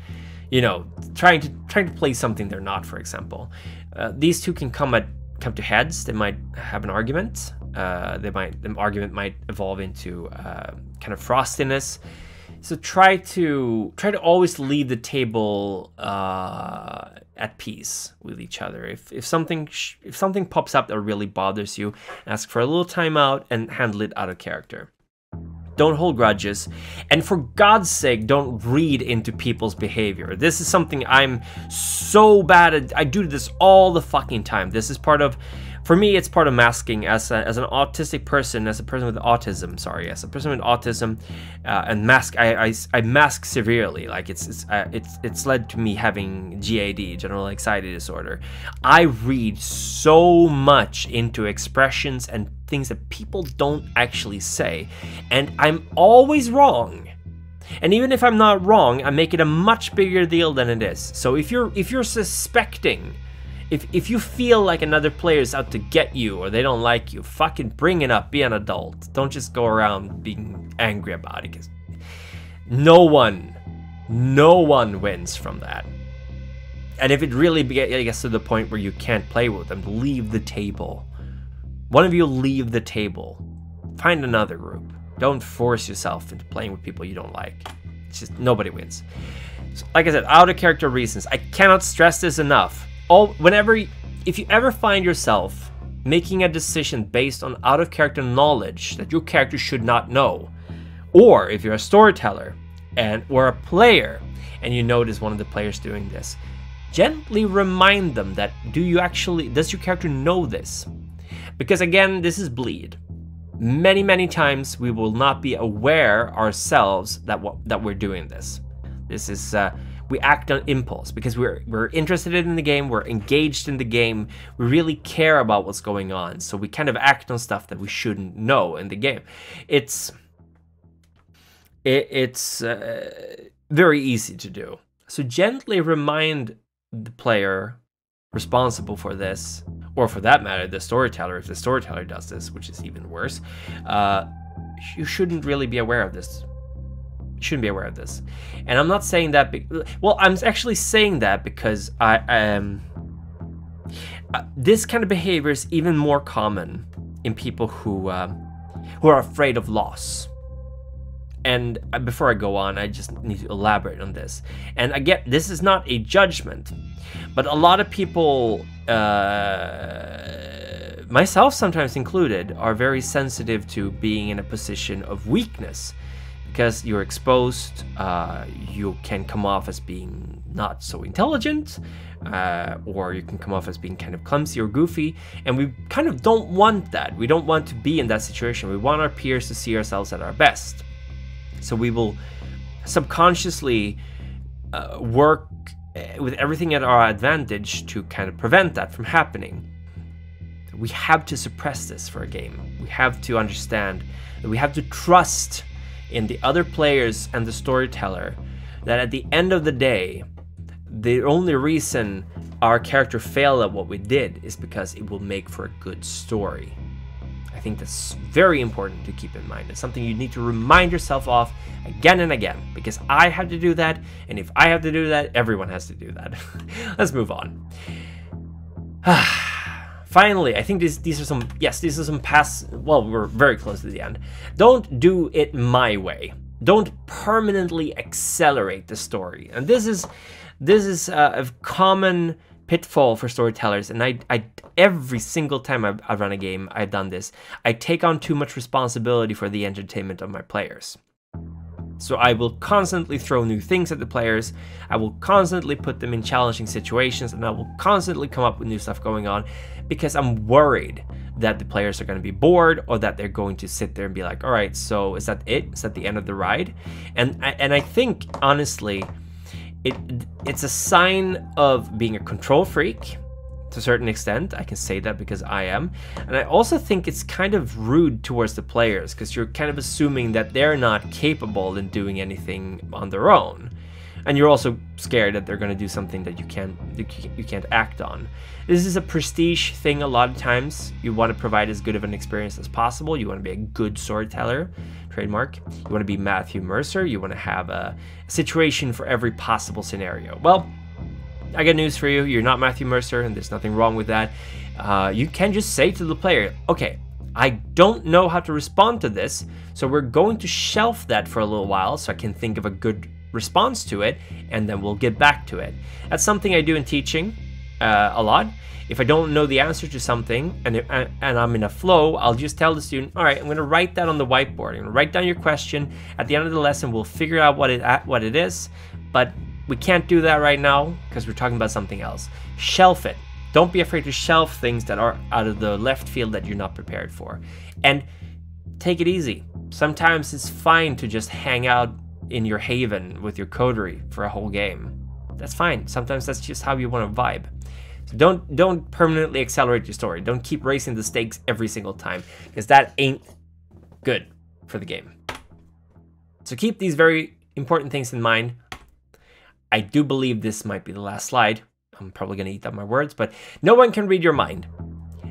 you know trying to trying to play something they're not for example. Uh, these two can come at come to heads. They might have an argument. Uh, they might the argument might evolve into uh, kind of frostiness. So try to try to always leave the table uh, at peace with each other. If if something if something pops up that really bothers you, ask for a little time out and handle it out of character. Don't hold grudges. And for God's sake, don't read into people's behavior. This is something I'm so bad at. I do this all the fucking time. This is part of for me, it's part of masking as, a, as an autistic person, as a person with autism. Sorry, as a person with autism, uh, and mask. I, I, I, mask severely. Like it's it's uh, it's it's led to me having GAD, general anxiety disorder. I read so much into expressions and things that people don't actually say, and I'm always wrong. And even if I'm not wrong, I make it a much bigger deal than it is. So if you're if you're suspecting if if you feel like another player is out to get you or they don't like you, fucking bring it up. Be an adult. Don't just go around being angry about it. Because no one, no one wins from that. And if it really gets to the point where you can't play with them, leave the table. One of you leave the table. Find another group. Don't force yourself into playing with people you don't like. It's just nobody wins. So, like I said, out of character reasons. I cannot stress this enough all whenever if you ever find yourself making a decision based on out of character knowledge that your character should not know Or if you're a storyteller and or a player and you notice one of the players doing this, gently remind them that do you actually does your character know this? Because again, this is bleed. Many, many times we will not be aware ourselves that what that we're doing this. This is uh, we act on impulse because we're we're interested in the game, we're engaged in the game, we really care about what's going on. So we kind of act on stuff that we shouldn't know in the game. It's it, it's uh, very easy to do. So gently remind the player responsible for this, or for that matter, the storyteller, if the storyteller does this, which is even worse, uh, you shouldn't really be aware of this. Shouldn't be aware of this. And I'm not saying that, be- well, I'm actually saying that because I um, uh, this kind of behavior is even more common in people who um, who are afraid of loss. And uh, before I go on, I just need to elaborate on this. And again, this is not a judgment, but a lot of people, uh, myself sometimes included, are very sensitive to being in a position of weakness because you're exposed, uh, you can come off as being not so intelligent, uh, or you can come off as being kind of clumsy or goofy, and we kind of don't want that. We don't want to be in that situation. We want our peers to see ourselves at our best. So we will subconsciously uh, work uh, with everything at our advantage to kind of prevent that from happening. We have to suppress this for a game. We have to understand that we have to trust in the other players and the storyteller that at the end of the day, the only reason our character failed at what we did is because it will make for a good story. I think that's very important to keep in mind. It's something you need to remind yourself of again and again because I have to do that, and if I have to do that, everyone has to do that. Let's move on. Ah, Finally, I think these these are some yes, these are some past. Well, we're very close to the end. Don't do it my way. Don't permanently accelerate the story, and this is this is a common pitfall for storytellers and I, I every single time I, I run a game I've done this I take on too much responsibility for the entertainment of my players so I will constantly throw new things at the players I will constantly put them in challenging situations and I will constantly come up with new stuff going on because I'm worried that the players are going to be bored or that they're going to sit there and be like all right so is that it is that the end of the ride and and I think honestly it it's a sign of being a control freak to a certain extent. I can say that because I am. And I also think it's kind of rude towards the players because you're kind of assuming that they're not capable in doing anything on their own. And you're also scared that they're going to do something that you can't you can't act on. This is a prestige thing a lot of times. You want to provide as good of an experience as possible. You want to be a good storyteller trademark. You want to be Matthew Mercer. You want to have a situation for every possible scenario. Well, I got news for you. You're not Matthew Mercer, and there's nothing wrong with that. Uh, you can just say to the player, okay, I don't know how to respond to this, so we're going to shelf that for a little while so I can think of a good response to it, and then we'll get back to it. That's something I do in teaching uh, a lot. If I don't know the answer to something and, and I'm in a flow, I'll just tell the student, all right, I'm going to write that on the whiteboard. I'm to write down your question. At the end of the lesson, we'll figure out what it what it is, but we can't do that right now because we're talking about something else. Shelf it. Don't be afraid to shelf things that are out of the left field that you're not prepared for. And take it easy. Sometimes it's fine to just hang out in your haven with your coterie for a whole game. That's fine. Sometimes that's just how you want to vibe. So don't don't permanently accelerate your story. Don't keep raising the stakes every single time because that ain't good for the game. So keep these very important things in mind. I do believe this might be the last slide. I'm probably going to eat up my words, but no one can read your mind.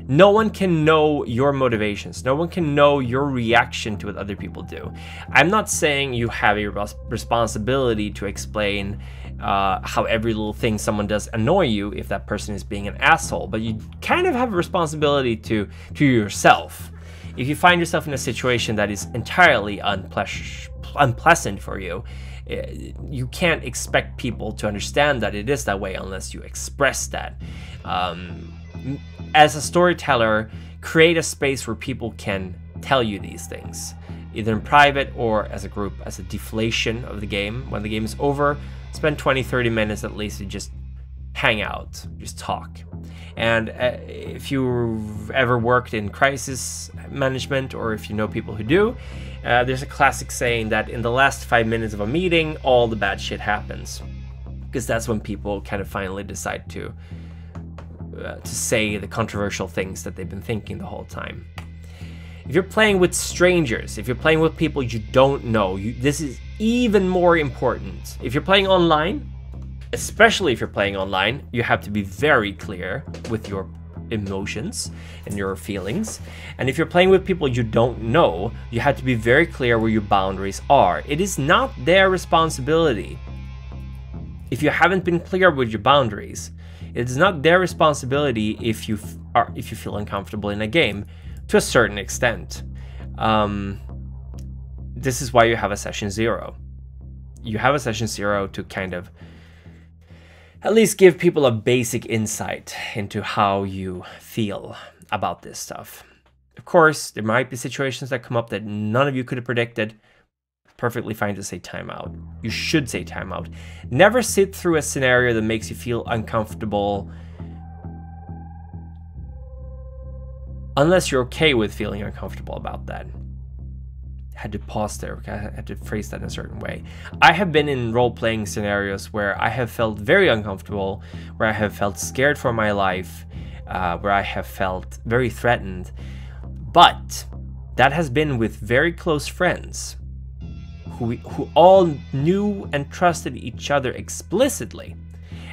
No one can know your motivations. No one can know your reaction to what other people do. I'm not saying you have a responsibility to explain uh, how every little thing someone does annoy you if that person is being an asshole, but you kind of have a responsibility to to yourself. If you find yourself in a situation that is entirely unple- unpleasant for you, eh, you can't expect people to understand that it is that way unless you express that. Um, as a storyteller, create a space where people can tell you these things. either in private or as a group, as a deflation of the game. When the game is over, spend 20 30 minutes at least to just hang out, just talk. And uh, if you've ever worked in crisis management or if you know people who do, uh, there's a classic saying that in the last five minutes of a meeting, all the bad shit happens. Because that's when people kind of finally decide to uh, to say the controversial things that they've been thinking the whole time. If you're playing with strangers, if you're playing with people you don't know, you, this is even more important. If you're playing online, especially if you're playing online, you have to be very clear with your emotions and your feelings. And if you're playing with people you don't know, you have to be very clear where your boundaries are. It is not their responsibility. If you haven't been clear with your boundaries, it is not their responsibility if you are if you feel uncomfortable in a game to a certain extent. Um, this is why you have a session zero. You have a session zero to kind of at least give people a basic insight into how you feel about this stuff. Of course, there might be situations that come up that none of you could have predicted. Perfectly fine to say timeout. You should say timeout. Never sit through a scenario that makes you feel uncomfortable unless you're okay with feeling uncomfortable about that I had to pause there. I had to phrase that in a certain way. I have been in role playing scenarios where I have felt very uncomfortable, where I have felt scared for my life, uh, where I have felt very threatened. But that has been with very close friends who, who all knew and trusted each other explicitly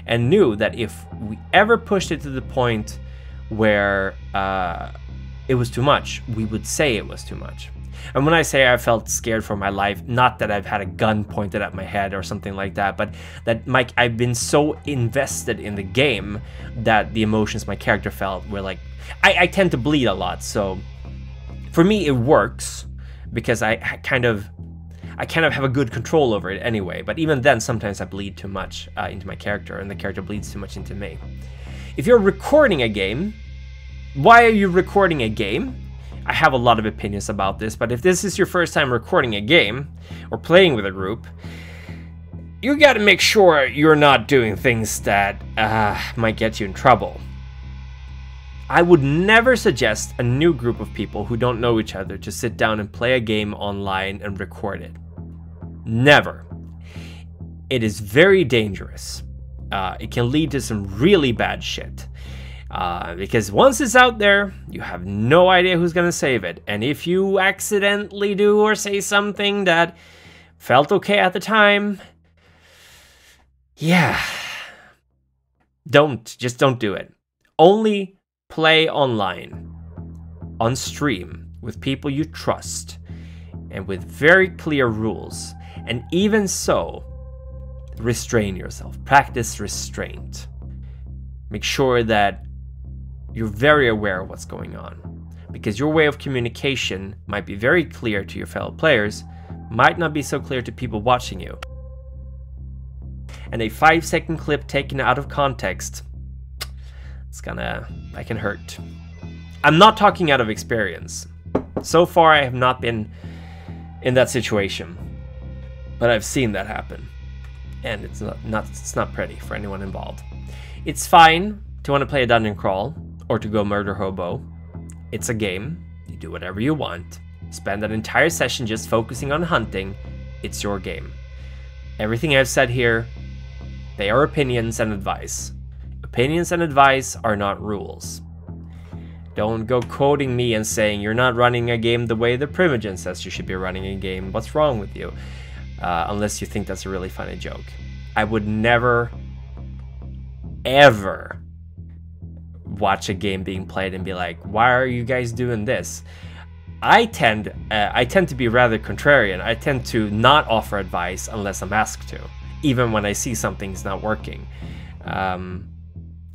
and knew that if we ever pushed it to the point where uh, it was too much, we would say it was too much. And when I say I felt scared for my life, not that I've had a gun pointed at my head or something like that, but that Mike, I've been so invested in the game that the emotions my character felt were like, I, I tend to bleed a lot. So for me, it works because I kind of I kind of have a good control over it anyway, but even then, sometimes I bleed too much uh, into my character, and the character bleeds too much into me. If you're recording a game, why are you recording a game? I have a lot of opinions about this, but if this is your first time recording a game or playing with a group, you gotta make sure you're not doing things that uh, might get you in trouble. I would never suggest a new group of people who don't know each other to sit down and play a game online and record it. Never. It is very dangerous. Uh, it can lead to some really bad shit. Uh, because once it's out there, you have no idea who's gonna save it. And if you accidentally do or say something that felt okay at the time, yeah, don't, just don't do it. Only play online, on stream, with people you trust, and with very clear rules. And even so, restrain yourself. Practice restraint. Make sure that you're very aware of what's going on. Because your way of communication might be very clear to your fellow players, might not be so clear to people watching you. And a 5 second clip taken out of context, it's gonna, that can hurt. I'm not talking out of experience. So far I have not been in that situation. But I've seen that happen. And it's not, not it's not pretty for anyone involved. It's fine to want to play a dungeon crawl, or to go murder hobo. It's a game. You do whatever you want. Spend an entire session just focusing on hunting. It's your game. Everything I've said here, they are opinions and advice. Opinions and advice are not rules. Don't go quoting me and saying you're not running a game the way the Primogen says you should be running a game. What's wrong with you? Uh, unless you think that's a really funny joke. I would never, ever watch a game being played and be like, why are you guys doing this? I tend uh, I tend to be rather contrarian. I tend to not offer advice unless I'm asked to, even when I see something's not working. Um,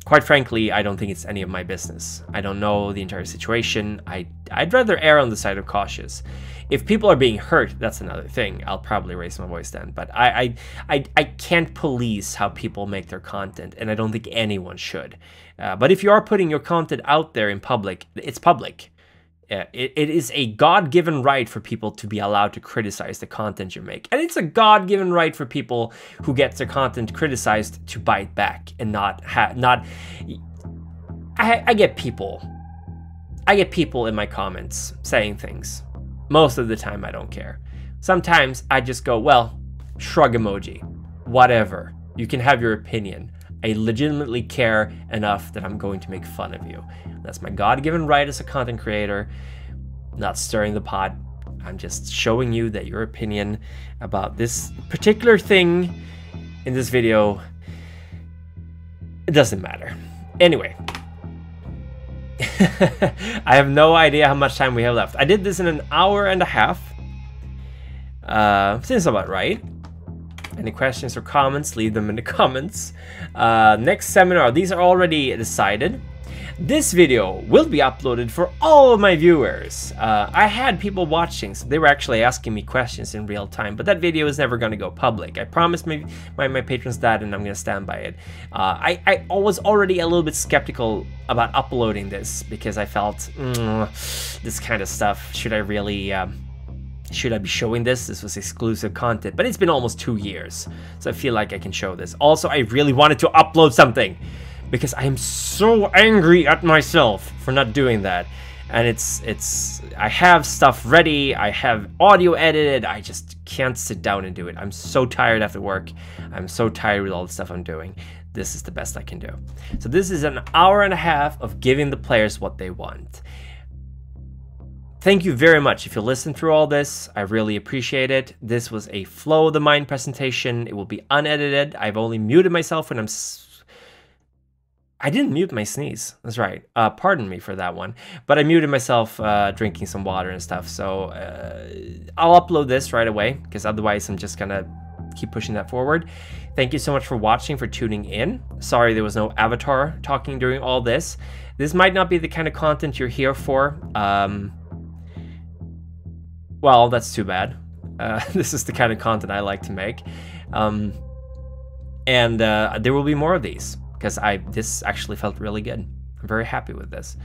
quite frankly, I don't think it's any of my business. I don't know the entire situation. I I'd rather err on the side of cautious. If people are being hurt, that's another thing. I'll probably raise my voice then. But I I I, I can't police how people make their content, and I don't think anyone should. Uh, but if you are putting your content out there in public, it's public. It, it is a God-given right for people to be allowed to criticize the content you make. And it's a God-given right for people who get their content criticized to bite back and not have not I, I get people. I get people in my comments saying things. Most of the time I don't care. Sometimes I just go, well, shrug emoji. Whatever. You can have your opinion. I legitimately care enough that I'm going to make fun of you. That's my God given right as a content creator. not stirring the pot. I'm just showing you that your opinion about this particular thing in this video, it doesn't matter. Anyway, I have no idea how much time we have left. I did this in an hour and a half. Uh, seems about right. Any questions or comments, leave them in the comments. Uh, next seminar, these are already decided. This video will be uploaded for all of my viewers. Uh, I had people watching, so they were actually asking me questions in real time, but that video is never going to go public. I promised my, my, my, patrons that, and I'm going to stand by it. Uh, I, I was already a little bit skeptical about uploading this because I felt, mm, this kind of stuff, should I really... Um, should I be showing this? This was exclusive content, but it's been almost two years, so I feel like I can show this. Also, I really wanted to upload something because I am so angry at myself for not doing that. And it's, it's, I have stuff ready, I have audio edited, I just can't sit down and do it. I'm so tired after work. I'm so tired with all the stuff I'm doing. This is the best I can do. So this is an hour and a half of giving the players what they want. Thank you very much if you listened through all this. I really appreciate it. This was a flow of the mind presentation. It will be unedited. I've only muted myself when I'm I didn't mute my sneeze. That's right. Uh, pardon me for that one. But I muted myself uh, drinking some water and stuff. So uh, I'll upload this right away because otherwise I'm just going to keep pushing that forward. Thank you so much for watching, for tuning in. Sorry there was no avatar talking during all this. This might not be the kind of content you're here for. Um, well, that's too bad. Uh, this is the kind of content I like to make. Um, and uh, there will be more of these because I this actually felt really good. I'm very happy with this.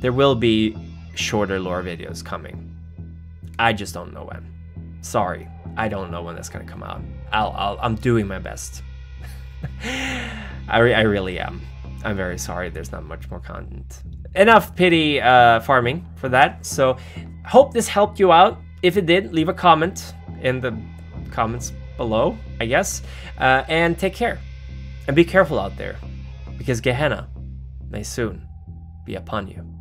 There will be shorter lore videos coming. I just don't know when. Sorry, I don't know when that's gonna come out. I'll, I'll I'm doing my best. I, re I really am. I'm very sorry. There's not much more content. Enough pity uh, farming for that. So hope this helped you out. If it did, leave a comment in the comments below, I guess. Uh, and take care. And be careful out there because Gehenna may soon be upon you.